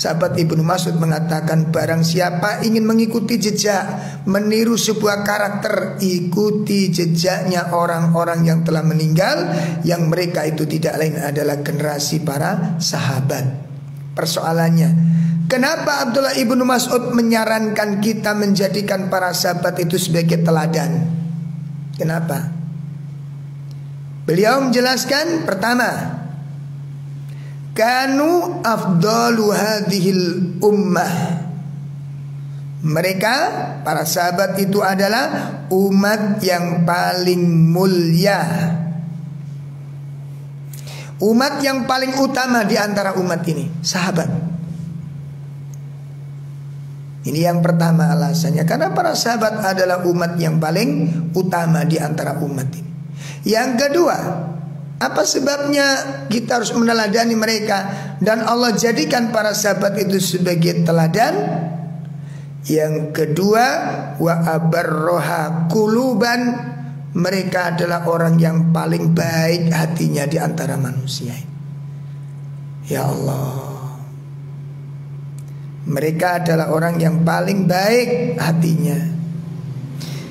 Sahabat Ibnu Mas'ud mengatakan barang siapa ingin mengikuti jejak Meniru sebuah karakter Ikuti jejaknya orang-orang yang telah meninggal Yang mereka itu tidak lain adalah generasi para sahabat Persoalannya Kenapa Abdullah Ibnu Mas'ud menyarankan kita menjadikan para sahabat itu sebagai teladan Kenapa? Beliau menjelaskan pertama Kanu afdalu hadhil ummah Mereka para sahabat itu adalah umat yang paling mulia. Umat yang paling utama di antara umat ini Sahabat. Ini yang pertama alasannya Karena para sahabat adalah umat yang paling utama di antara umat ini. Yang kedua apa sebabnya kita harus meneladani mereka dan Allah jadikan para sahabat itu sebagai teladan? Yang kedua, wa abarroha kuluban mereka adalah orang yang paling baik hatinya di antara manusia. Ya Allah. Mereka adalah orang yang paling baik hatinya.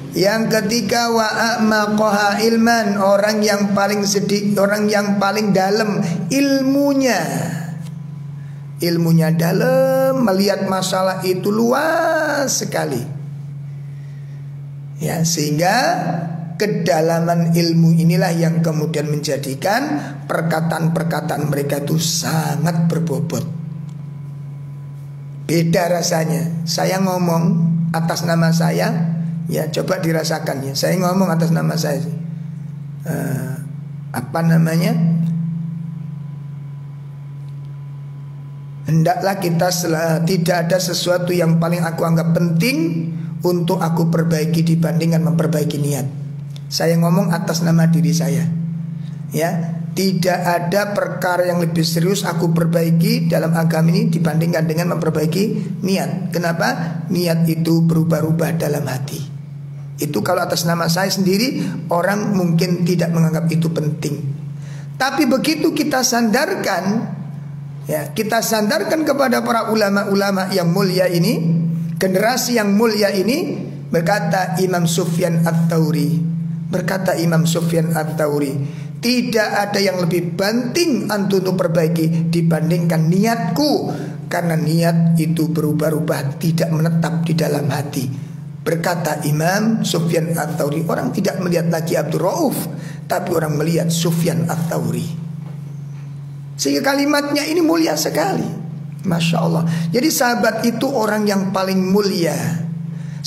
Yang ketiga wa a'maqaha ilman orang yang paling sedih, orang yang paling dalam ilmunya. Ilmunya dalam melihat masalah itu luas sekali. Ya, sehingga kedalaman ilmu inilah yang kemudian menjadikan perkataan-perkataan mereka itu sangat berbobot. Beda rasanya. Saya ngomong atas nama saya, Ya coba dirasakan ya. Saya ngomong atas nama saya. Uh, apa namanya? Hendaklah kita tidak ada sesuatu yang paling aku anggap penting untuk aku perbaiki dibandingkan memperbaiki niat. Saya ngomong atas nama diri saya. Ya, tidak ada perkara yang lebih serius aku perbaiki dalam agama ini dibandingkan dengan memperbaiki niat. Kenapa? Niat itu berubah-ubah dalam hati. Itu kalau atas nama saya sendiri orang mungkin tidak menganggap itu penting. Tapi begitu kita sandarkan ya, kita sandarkan kepada para ulama-ulama yang mulia ini, generasi yang mulia ini berkata Imam Sufyan At-Tauri. Berkata Imam Sufyan At-Tauri, tidak ada yang lebih penting untuk perbaiki dibandingkan niatku karena niat itu berubah-ubah tidak menetap di dalam hati. Berkata Imam Sufyan At-Tauri Orang tidak melihat lagi Abdul Rauf Tapi orang melihat Sufyan At-Tauri. Sehingga kalimatnya ini mulia sekali. Masya Allah. Jadi sahabat itu orang yang paling mulia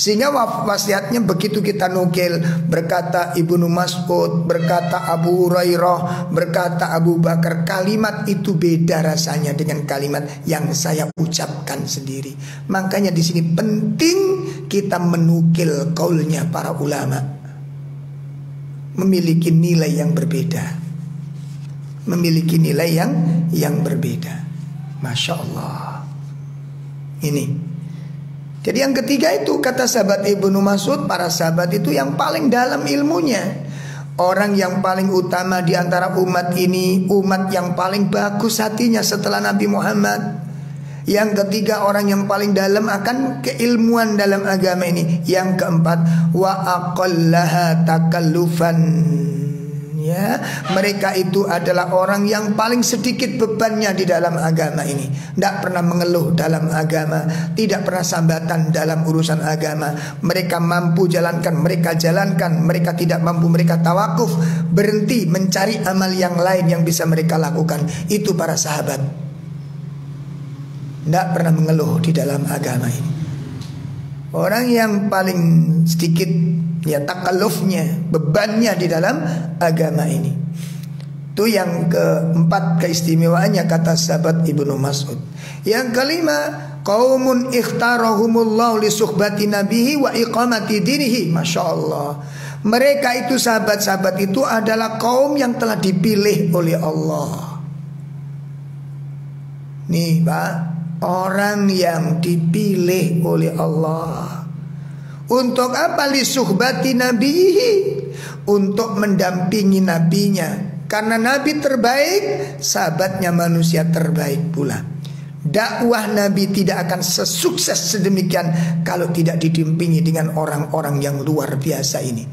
sehingga wasiatnya begitu kita nukil berkata Ibnu Mas'ud, berkata Abu Hurairah, berkata Abu Bakar, kalimat itu beda rasanya dengan kalimat yang saya ucapkan sendiri. Makanya di sini penting kita menukil kaulnya para ulama. Memiliki nilai yang berbeda. Memiliki nilai yang yang berbeda. Masya Allah. Ini jadi yang ketiga itu kata sahabat Ibnu Mas'ud para sahabat itu yang paling dalam ilmunya. Orang yang paling utama di antara umat ini Umat yang paling bagus hatinya setelah Nabi Muhammad. Yang ketiga orang yang paling dalam akan keilmuan dalam agama ini. Yang keempat Wa aqallaha takallufan ya mereka itu adalah orang yang paling sedikit bebannya di dalam agama ini. Tidak pernah mengeluh dalam agama tidak pernah sambatan dalam urusan agama. Mereka mampu jalankan mereka jalankan. Mereka tidak mampu mereka tawakuf berhenti mencari amal yang lain yang bisa mereka lakukan. Itu para sahabat. Tidak pernah mengeluh di dalam agama ini orang yang paling sedikit ya takalufnya, bebannya di dalam agama ini. Itu yang keempat keistimewaannya kata sahabat Ibnu Mas'ud. Yang kelima, qaumun ikhtarahumullah li nabihi wa iqamati dinihi. Masya Allah. Mereka itu sahabat-sahabat itu adalah kaum yang telah dipilih oleh Allah. Nih Pak, orang yang dipilih oleh Allah. Untuk apa li suhbati nabihi? Untuk mendampingi nabinya. Karena nabi terbaik, sahabatnya manusia terbaik pula. Dakwah Nabi tidak akan sesukses sedemikian kalau tidak didampingi dengan orang-orang yang luar biasa ini.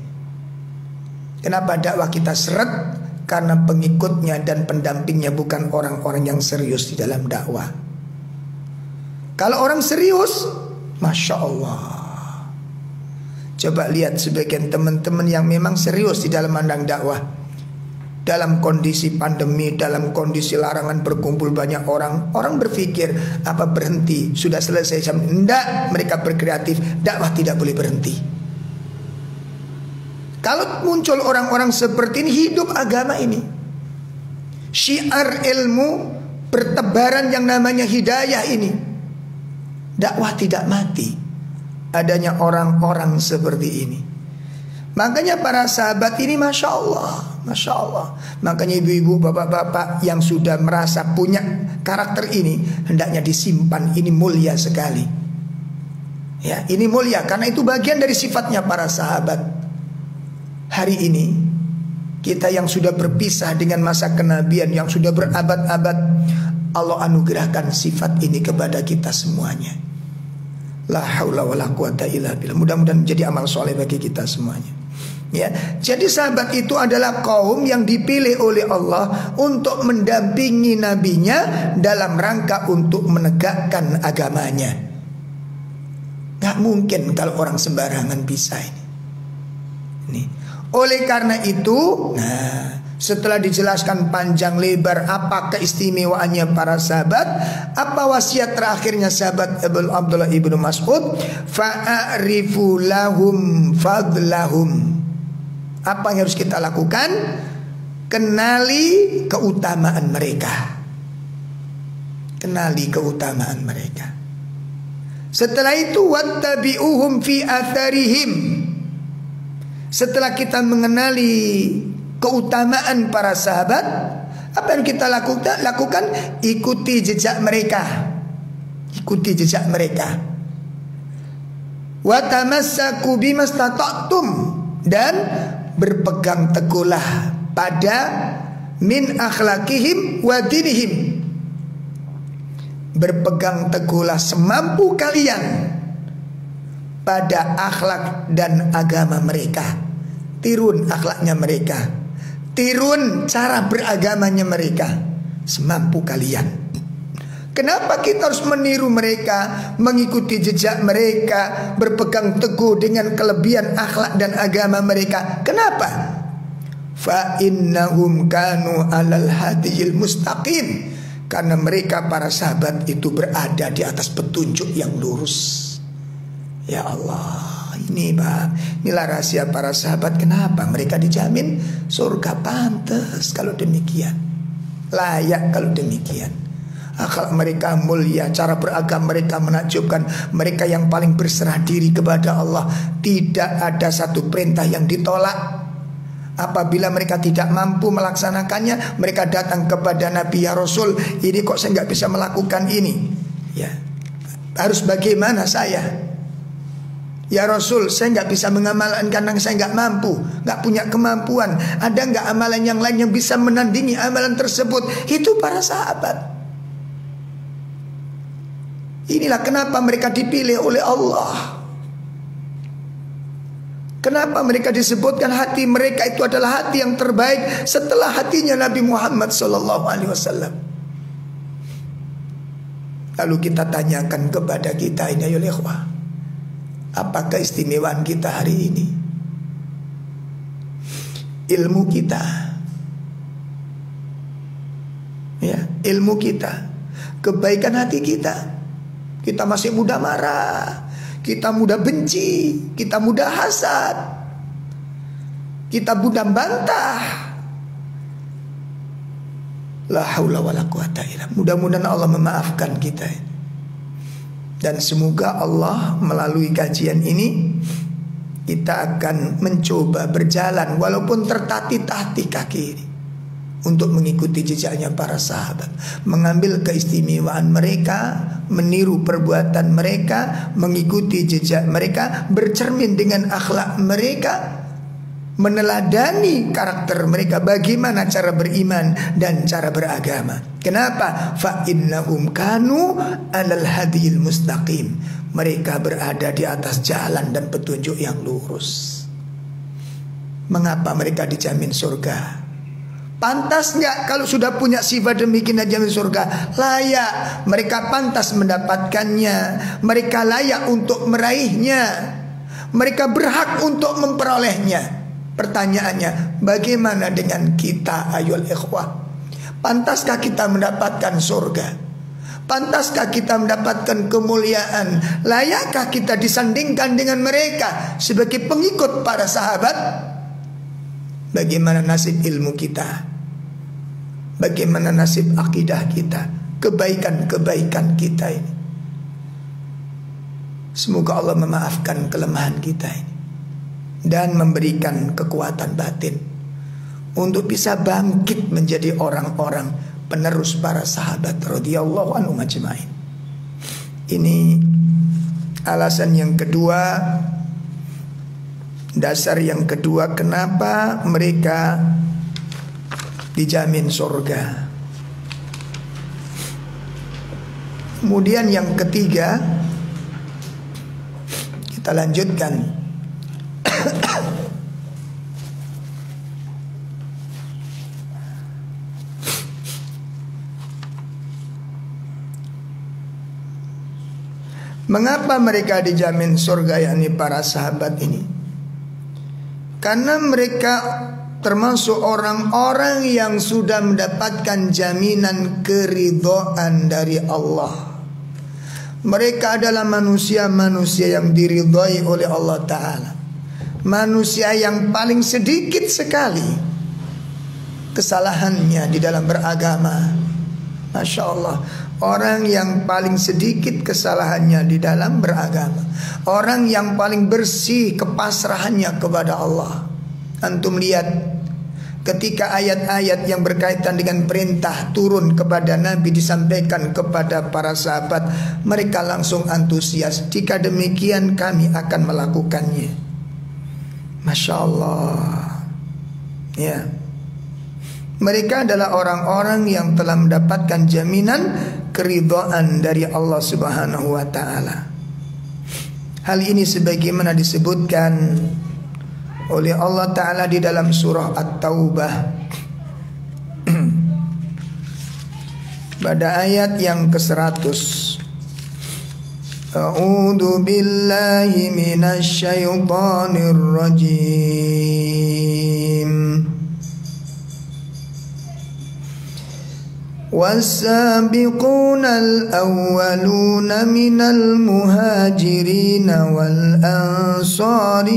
Kenapa dakwah kita seret? Karena pengikutnya dan pendampingnya bukan orang-orang yang serius di dalam dakwah. Kalau orang serius, masya Allah. Coba lihat sebagian teman-teman yang memang serius di dalam mandang dakwah dalam kondisi pandemi, dalam kondisi larangan berkumpul banyak orang, orang berpikir apa berhenti? Sudah selesai jam. Tidak, mereka berkreatif. Dakwah tidak boleh berhenti. Kalau muncul orang-orang seperti ini hidup agama ini. Syiar ilmu pertebaran yang namanya hidayah ini. Dakwah tidak mati. Adanya orang-orang seperti ini. Makanya para sahabat ini Masya Allah Masya Allah. Makanya ibu-ibu bapak-bapak yang sudah merasa punya karakter ini Hendaknya disimpan. Ini mulia sekali. Ya ini mulia Karena itu bagian dari sifatnya para sahabat. Hari ini Kita yang sudah berpisah dengan masa kenabian Yang sudah berabad-abad Allah anugerahkan sifat ini kepada kita semuanya La haula wala quwata illa billah. Mudah-mudahan menjadi amal soleh bagi kita semuanya. Ya, jadi sahabat itu adalah kaum yang dipilih oleh Allah untuk mendampingi nabinya dalam rangka untuk menegakkan agamanya. Gak mungkin kalau orang sembarangan bisa ini. Nih. Oleh karena itu, nah setelah dijelaskan panjang lebar apa keistimewaannya para sahabat, apa wasiat terakhirnya sahabat Abu Abdullah ibnu Mas'ud, fa'arifu lahum fadlahum. Apa yang harus kita lakukan? Kenali keutamaan mereka. Kenali keutamaan mereka. Setelah itu wattabi'uhum fi atharihim. Setelah kita mengenali keutamaan para sahabat, apa yang kita lakukan? Lakukan ikuti jejak mereka. Ikuti jejak mereka. Wa tamassaku bimastata'tum dan berpegang teguhlah pada min akhlakihim wa dinihim. Berpegang teguhlah semampu kalian pada akhlak dan agama mereka. Tirun akhlaknya mereka Tirun cara beragamanya mereka semampu kalian. Kenapa kita harus meniru mereka, mengikuti jejak mereka, berpegang teguh dengan kelebihan akhlak dan agama mereka? Kenapa? Fa innahum kanu alal hadiyil mustaqim. Karena mereka para sahabat itu berada di atas petunjuk yang lurus. Ya Allah. Ini pak. Inilah rahasia para sahabat. Kenapa mereka dijamin surga? Pantas Kalau demikian. Layak kalau demikian. Akal mereka mulia Cara beragam mereka menakjubkan. Mereka yang paling berserah diri kepada Allah. Tidak ada satu perintah yang ditolak. Apabila mereka tidak mampu melaksanakannya Mereka datang kepada Nabi ya Rasul Ini kok saya nggak bisa melakukan ini? Ya. Harus bagaimana saya Ya Rasul, saya nggak bisa mengamalkan karena saya nggak mampu, nggak punya kemampuan. Ada nggak amalan yang lain yang bisa menandingi amalan tersebut? Itu para sahabat. Inilah kenapa mereka dipilih oleh Allah. Kenapa mereka disebutkan hati mereka itu adalah hati yang terbaik setelah hatinya Nabi Muhammad Sallallahu Alaihi Wasallam. Lalu kita tanyakan kepada kita ini ayo ikhwah. Apa keistimewaan kita hari ini? Ilmu kita. Ya, ilmu kita. Kebaikan hati kita. Kita masih mudah marah. Kita mudah benci. Kita mudah hasad. Kita mudah bantah. La haula wala quwata illa. Mudah-mudahan Allah memaafkan kita. Dan semoga Allah melalui kajian ini kita akan mencoba berjalan walaupun tertatih-tatih kaki ini untuk mengikuti jejaknya para sahabat, mengambil keistimewaan mereka, meniru perbuatan mereka, mengikuti jejak mereka, bercermin dengan akhlak mereka meneladani karakter mereka bagaimana cara beriman dan cara beragama. Kenapa? Fa innahum kanu alal hadil mustaqim. Mereka berada di atas jalan dan petunjuk yang lurus. Mengapa mereka dijamin surga? Pantas nggak kalau sudah punya sifat demikian jamin surga? Layak. Mereka pantas mendapatkannya. Mereka layak untuk meraihnya. Mereka berhak untuk memperolehnya. Pertanyaannya, bagaimana dengan kita ayol ikhwah? Pantaskah kita mendapatkan surga? Pantaskah kita mendapatkan kemuliaan? Layakkah kita disandingkan dengan mereka sebagai pengikut para sahabat? Bagaimana nasib ilmu kita? Bagaimana nasib akidah kita? Kebaikan-kebaikan kita ini. Semoga Allah memaafkan kelemahan kita ini dan memberikan kekuatan batin untuk bisa bangkit menjadi orang-orang penerus para sahabat radhiyallahu anhu majma'in. Ini alasan yang kedua dasar yang kedua kenapa mereka dijamin surga. Kemudian yang ketiga kita lanjutkan Mengapa mereka dijamin surga yakni para sahabat ini? Karena mereka termasuk orang-orang yang sudah mendapatkan jaminan keridhaan dari Allah. Mereka adalah manusia-manusia yang diridhai oleh Allah Ta'ala Manusia yang paling sedikit sekali Kesalahannya di dalam beragama. Masya Allah. Orang yang paling sedikit kesalahannya di dalam beragama. Orang yang paling bersih kepasrahannya kepada Allah. Antum lihat Ketika ayat-ayat yang berkaitan dengan perintah turun kepada Nabi disampaikan kepada para sahabat Mereka langsung antusias. Jika demikian kami akan melakukannya Masya Allah. Ya. Mereka adalah orang-orang yang telah mendapatkan jaminan keridhaan dari Allah Subhanahu wa taala. Hal ini sebagaimana disebutkan oleh Allah taala di dalam surah At-Taubah. Pada ayat yang ke-100 A'udzu billahi minasy syaithanir rajim والسابقون الأولون من المهاجرين والأنصار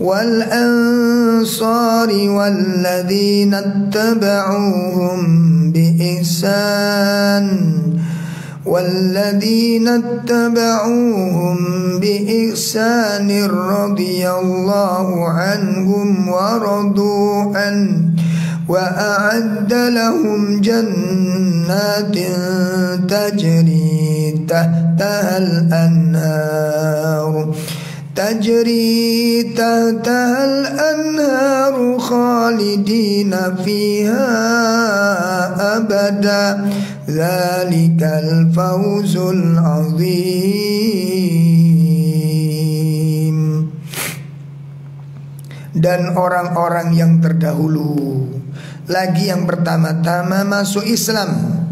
والأنصار والذين اتبعوهم بإحسان والذين اتبعوهم بإحسان رضي الله عنهم ورضوا عنه وأعد لهم جنات تجري تحتها الأنهار tajri tahtal anharu khalidina fiha abada Zalikal fawzul azim. Dan orang-orang yang terdahulu Lagi yang pertama-tama masuk Islam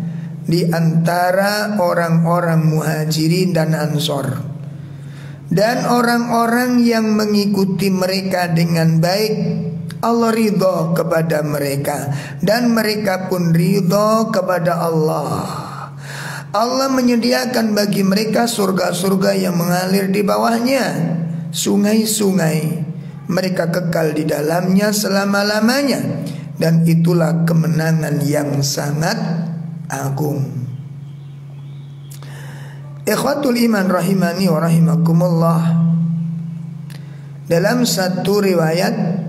Di antara orang-orang muhajirin dan ansor. Dan orang-orang yang mengikuti mereka dengan baik Allah ridho kepada mereka dan mereka pun ridho kepada Allah. Allah menyediakan bagi mereka surga-surga yang mengalir di bawahnya, sungai-sungai. Mereka kekal di dalamnya selama-lamanya dan itulah kemenangan yang sangat agung. Ikhwatul iman rahimani wa rahimakumullah Dalam satu riwayat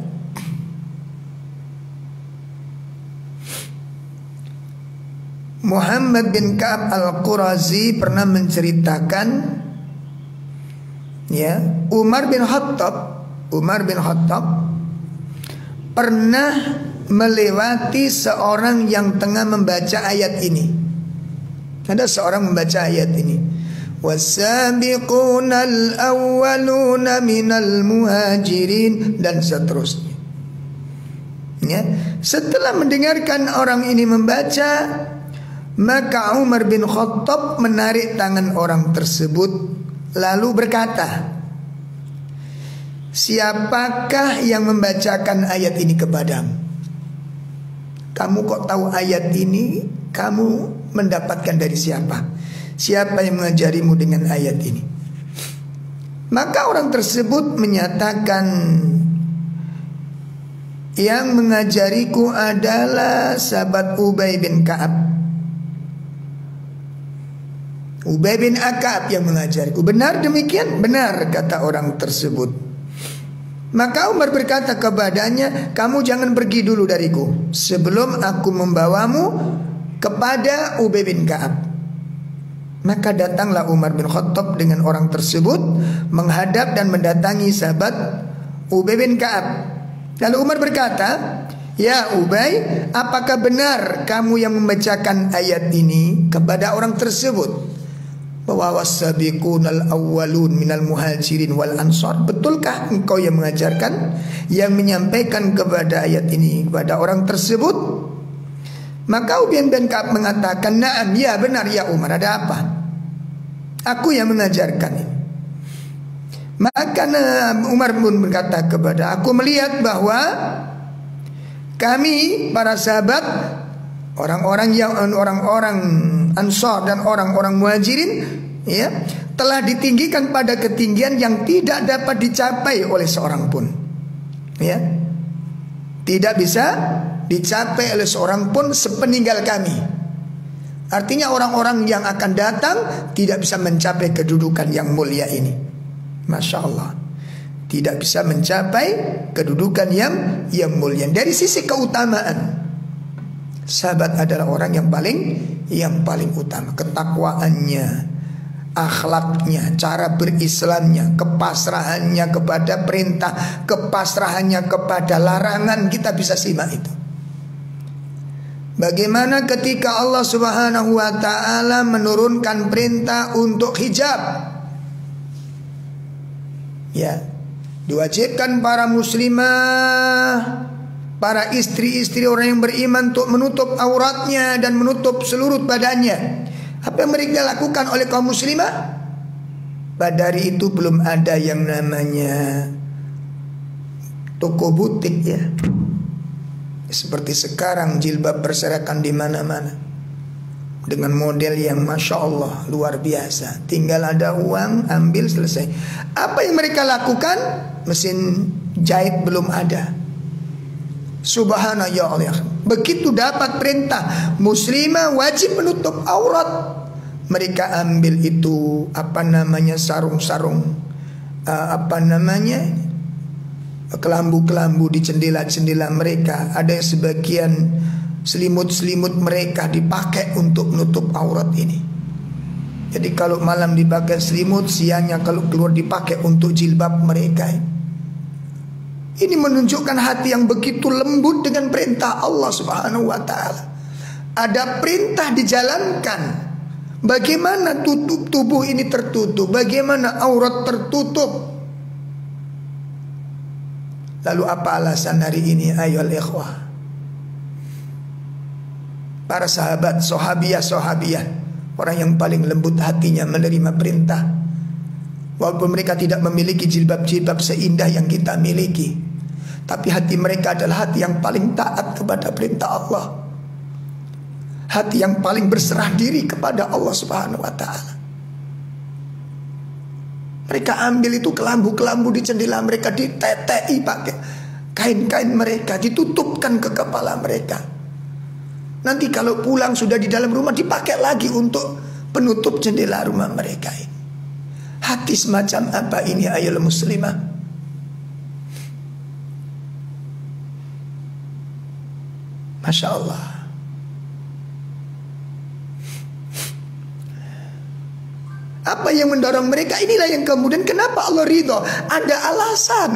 Muhammad bin Ka'ab al-Qurazi pernah menceritakan ya Umar bin Khattab Umar bin Khattab pernah melewati seorang yang tengah membaca ayat ini. Ada seorang membaca ayat ini. Wasabiqun al-awwaluna minal muhajirin dan seterusnya. Ya. Setelah mendengarkan orang ini membaca maka Umar bin Khattab menarik tangan orang tersebut lalu berkata, Siapakah yang membacakan ayat ini kepadamu? Kamu kok tahu ayat ini? Kamu mendapatkan dari siapa? Siapa yang mengajarimu dengan ayat ini? Maka orang tersebut menyatakan Yang mengajariku adalah sahabat Ubay bin Ka'ab Ubay bin Akab yang mengajariku Benar demikian? Benar kata orang tersebut Maka Umar berkata kepadanya Kamu jangan pergi dulu dariku Sebelum aku membawamu Kepada Ubay bin Ka'ab maka datanglah Umar bin Khattab dengan orang tersebut menghadap dan mendatangi sahabat Ubay bin Ka'ab. Lalu Umar berkata, "Ya Ubay, apakah benar kamu yang membacakan ayat ini kepada orang tersebut?" Bahwa wasabiqunal awwalun minal muhajirin wal ansar. Betulkah engkau yang mengajarkan Yang menyampaikan kepada ayat ini Kepada orang tersebut? Maka Ubay bin Ka'ab mengatakan Naam ya benar ya Umar ada apa? Aku yang mengajarkan ini. Maka Umar pun berkata kepada aku melihat bahwa kami para sahabat orang-orang yang orang-orang Ansor dan orang-orang Muhajirin ya telah ditinggikan pada ketinggian yang tidak dapat dicapai oleh seorang pun. Ya. Tidak bisa dicapai oleh seorang pun sepeninggal kami. Artinya orang-orang yang akan datang tidak bisa mencapai kedudukan yang mulia ini. Masya Allah. Tidak bisa mencapai kedudukan yang yang mulia. Dari sisi keutamaan. Sahabat adalah orang yang paling yang paling utama. Ketakwaannya, akhlaknya, cara berislamnya, kepasrahannya kepada perintah, kepasrahannya kepada larangan kita bisa simak itu. Bagaimana ketika Allah Subhanahu wa taala menurunkan perintah untuk hijab? Ya, diwajibkan para muslimah para istri-istri orang yang beriman untuk menutup auratnya dan menutup seluruh badannya. Apa yang mereka lakukan oleh kaum muslimah? Pada itu belum ada yang namanya toko butik ya. Seperti sekarang jilbab berserakan di mana-mana dengan model yang masya Allah luar biasa. Tinggal ada uang, ambil selesai. Apa yang mereka lakukan? Mesin jahit belum ada. Subhanallah ya Allah. Begitu dapat perintah muslimah wajib menutup aurat. Mereka ambil itu apa namanya sarung-sarung uh, apa namanya kelambu-kelambu di jendela-jendela mereka, ada sebagian selimut-selimut mereka dipakai untuk menutup aurat ini. Jadi kalau malam dipakai selimut, siangnya kalau keluar dipakai untuk jilbab mereka. Ini menunjukkan hati yang begitu lembut dengan perintah Allah Subhanahu wa taala. Ada perintah dijalankan. Bagaimana tutup tubuh ini tertutup? Bagaimana aurat tertutup? Lalu apa alasan hari ini ayo ikhwah? Para sahabat, sahabiah, sahabiah Orang yang paling lembut hatinya menerima perintah Walaupun mereka tidak memiliki jilbab-jilbab seindah yang kita miliki Tapi hati mereka adalah hati yang paling taat kepada perintah Allah Hati yang paling berserah diri kepada Allah subhanahu wa ta'ala Mereka ambil itu kelambu-kelambu di jendela mereka Ditetei pakai kain-kain mereka Ditutupkan ke kepala mereka Nanti kalau pulang sudah di dalam rumah dipakai lagi untuk penutup jendela rumah mereka ini. Hati semacam apa ini ayol muslimah? Masya Allah. Apa yang mendorong mereka inilah yang kemudian kenapa Allah ridho? Ada alasan.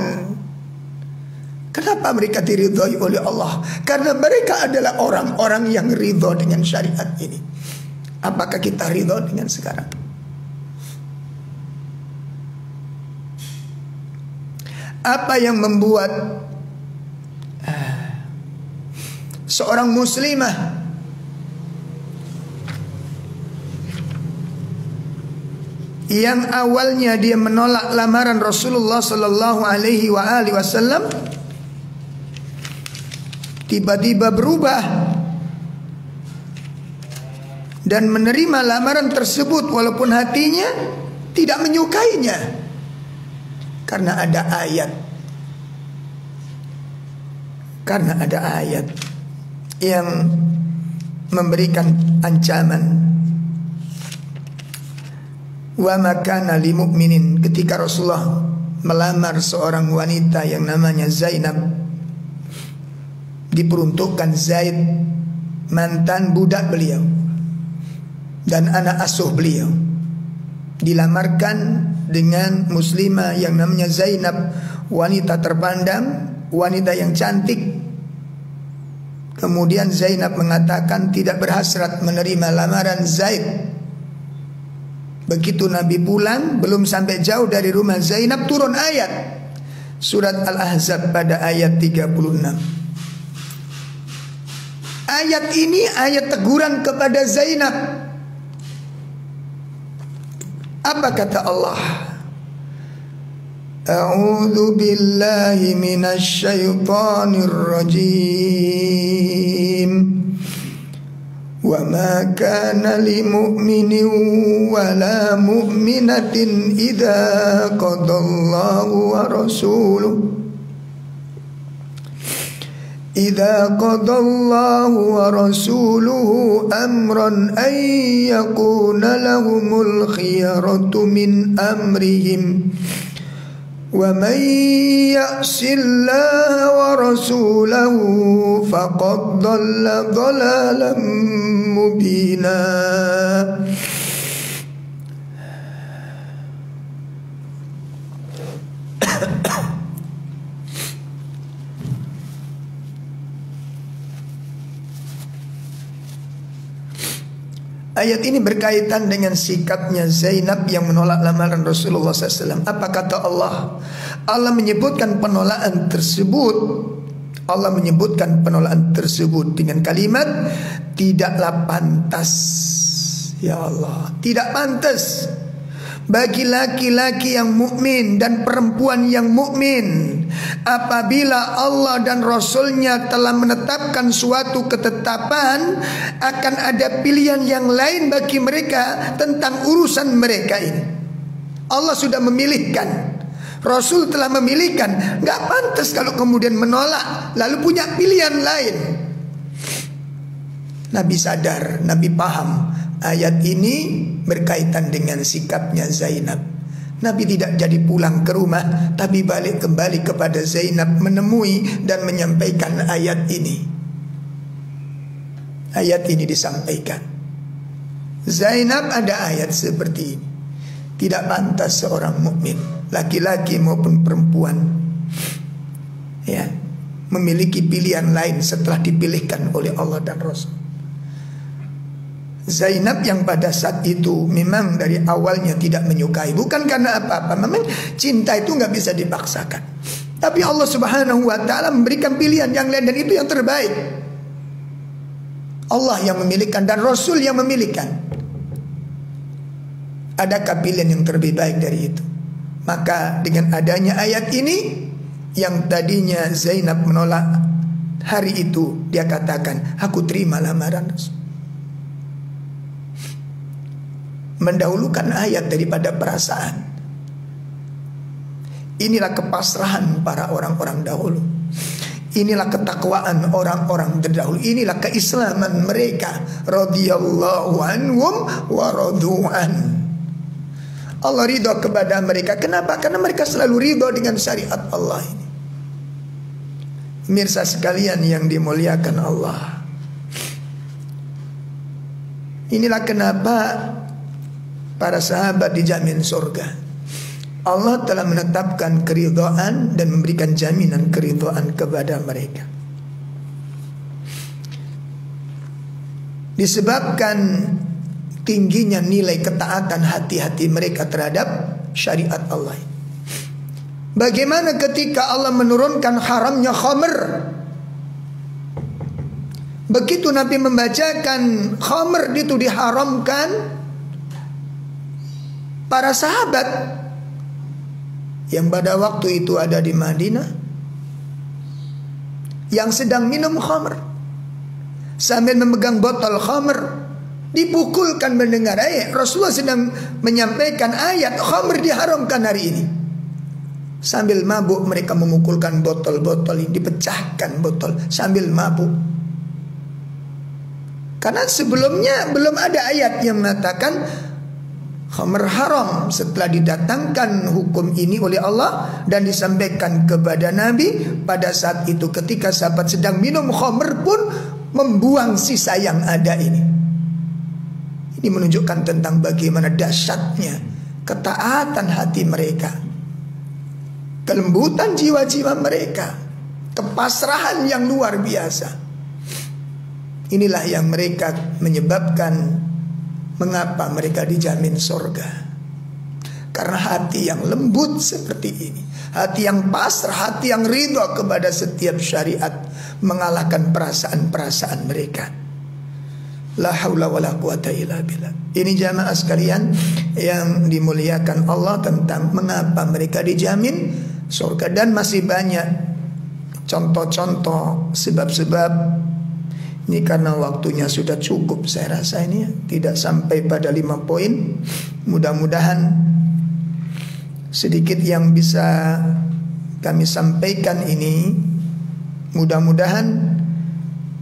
Kenapa mereka diridhoi oleh Allah? Karena mereka adalah orang-orang yang ridho dengan syariat ini. Apakah kita ridho dengan sekarang? Apa yang membuat uh, seorang muslimah. Yang awalnya dia menolak lamaran Rasulullah Sallallahu Alaihi Wasallam tiba-tiba berubah dan menerima lamaran tersebut walaupun hatinya tidak menyukainya karena ada ayat. Karena ada ayat yang memberikan ancaman. Wa makana ketika Rasulullah melamar seorang wanita yang namanya Zainab diperuntukkan Zaid mantan budak beliau dan anak asuh beliau. Dilamarkan dengan muslimah yang namanya Zainab wanita terpandang wanita yang cantik kemudian Zainab mengatakan tidak berhasrat menerima lamaran Zaid begitu Nabi pulang belum sampai jauh dari rumah Zainab turun ayat surat Al-Ahzab pada ayat 36 Ayat ini ayat teguran kepada Zainab. Apa kata Allah? A'udzu billahi minasy syaithanir rajim. وما كان لمؤمن ولا مؤمنة إذا قضى الله ورسوله إذا قضى الله ورسوله أمرا أن يكون لهم الخيرة من أمرهم ومن يعص الله ورسوله فقد ضل ضلالا مبينا. Ayat ini berkaitan dengan sikapnya Zainab yang menolak lamaran Rasulullah SAW. Apa kata Allah? Allah menyebutkan penolakan tersebut. Allah menyebutkan penolakan tersebut dengan kalimat tidaklah pantas. Ya Allah, tidak pantas bagi laki-laki yang mukmin dan perempuan yang mukmin apabila Allah dan Rasulnya telah menetapkan suatu ketetapan akan ada pilihan yang lain bagi mereka tentang urusan mereka ini. Allah sudah memilihkan. Rasul telah memilihkan. Nggak pantas kalau kemudian menolak lalu punya pilihan lain. Nabi sadar Nabi paham ayat ini berkaitan dengan sikapnya Zainab. Nabi tidak jadi pulang ke rumah tapi balik kembali kepada Zainab menemui dan menyampaikan ayat ini. Ayat ini disampaikan. Zainab ada ayat seperti ini. Tidak pantas seorang mukmin, laki-laki maupun perempuan, ya, memiliki pilihan lain setelah dipilihkan oleh Allah dan Rasul. Zainab yang pada saat itu memang dari awalnya tidak menyukai. Bukan karena apa-apa Memang cinta itu nggak bisa dipaksakan. Tapi Allah subhanahu wa ta'ala memberikan pilihan yang lain Dan itu yang terbaik. Allah yang memilihkan dan Rasul yang memilihkan. Adakah pilihan yang terlebih baik dari itu? Maka dengan adanya ayat ini Yang tadinya Zainab menolak Hari itu dia katakan Aku terima lamaran Rasul mendahulukan ayat daripada perasaan. Inilah kepasrahan para orang-orang dahulu. Inilah ketakwaan orang-orang terdahulu. Inilah keislaman mereka. Radiyallahu anhum wa radu'an. Allah ridho kepada mereka. Kenapa? Karena mereka selalu ridho dengan syariat Allah ini. Mirsa sekalian yang dimuliakan Allah. Inilah kenapa para sahabat dijamin surga. Allah telah menetapkan keridhaan dan memberikan jaminan keridhaan kepada mereka. Disebabkan tingginya nilai ketaatan hati-hati mereka terhadap syariat Allah. Bagaimana ketika Allah menurunkan haramnya khamr? Begitu Nabi membacakan khamr itu diharamkan, para sahabat yang pada waktu itu ada di Madinah yang sedang minum khamr sambil memegang botol khamr dipukulkan mendengar ayat Rasulullah sedang menyampaikan ayat khamr diharamkan hari ini. Sambil mabuk mereka memukulkan botol-botol ini dipecahkan botol sambil mabuk. Karena sebelumnya belum ada ayat yang mengatakan khamr haram setelah didatangkan hukum ini oleh Allah dan disampaikan kepada Nabi pada saat itu ketika sahabat sedang minum khamr pun membuang sisa yang ada ini. Ini menunjukkan tentang bagaimana dahsyatnya ketaatan hati mereka. Kelembutan jiwa-jiwa mereka, kepasrahan yang luar biasa. Inilah yang mereka menyebabkan Mengapa mereka dijamin surga? Karena hati yang lembut seperti ini Hati yang pasrah, hati yang ridho kepada setiap syariat Mengalahkan perasaan-perasaan mereka. La haula wa la quwata illa billah. Ini jamaah sekalian yang dimuliakan Allah tentang mengapa mereka dijamin surga Dan masih banyak contoh-contoh sebab-sebab ini karena waktunya sudah cukup saya rasa ini ya. Tidak sampai pada lima poin Mudah-mudahan Sedikit yang bisa kami sampaikan ini Mudah-mudahan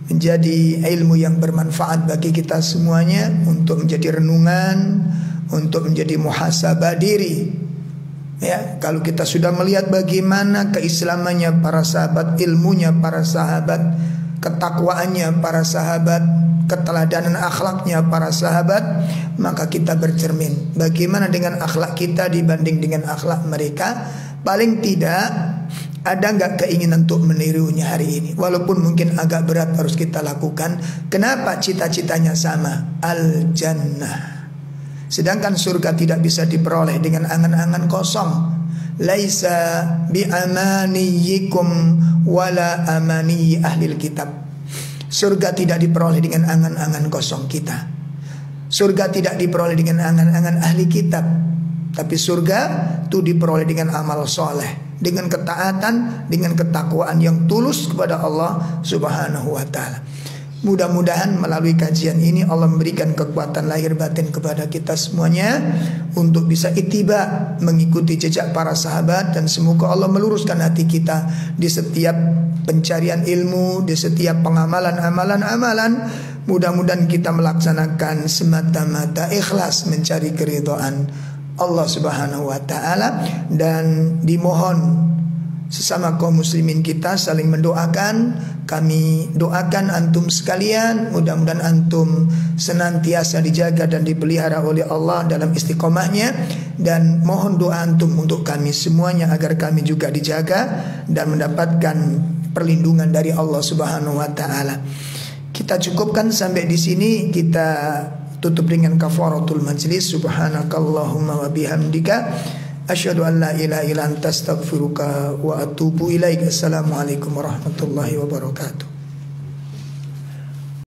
menjadi ilmu yang bermanfaat bagi kita semuanya untuk menjadi renungan, untuk menjadi muhasabah diri. Ya, kalau kita sudah melihat bagaimana keislamannya para sahabat, ilmunya para sahabat, ketakwaannya para sahabat, keteladanan akhlaknya para sahabat, maka kita bercermin bagaimana dengan akhlak kita dibanding dengan akhlak mereka. Paling tidak ada nggak keinginan untuk menirunya hari ini? Walaupun mungkin agak berat harus kita lakukan. Kenapa cita-citanya sama? Al Jannah Sedangkan surga tidak bisa diperoleh dengan angan-angan kosong Laisa bi amaniyikum wala amani ahli kitab. Surga tidak diperoleh dengan angan-angan kosong kita. Surga tidak diperoleh dengan angan-angan ahli kitab. Tapi surga itu diperoleh dengan amal soleh. Dengan ketaatan, dengan ketakwaan yang tulus kepada Allah subhanahu wa ta'ala. Mudah-mudahan melalui kajian ini Allah memberikan kekuatan lahir batin kepada kita semuanya untuk bisa itiba mengikuti jejak para sahabat dan semoga Allah meluruskan hati kita di setiap pencarian ilmu, di setiap pengamalan amalan-amalan. Mudah-mudahan kita melaksanakan semata-mata ikhlas mencari keridhaan Allah Subhanahu wa taala dan dimohon sesama kaum muslimin kita saling mendoakan. Kami doakan antum sekalian, mudah-mudahan antum senantiasa dijaga dan dipelihara oleh Allah dalam istiqomahnya. Dan mohon doa antum untuk kami semuanya agar kami juga dijaga dan mendapatkan perlindungan dari Allah Subhanahu wa taala. Kita cukupkan sampai di sini. Kita tutup dengan kafaratul majlis. Subhanakallahumma wa bihamdika Asyhadu an la ilaha illa anta astaghfiruka wa atubu ilaik. Assalamualaikum warahmatullahi wabarakatuh.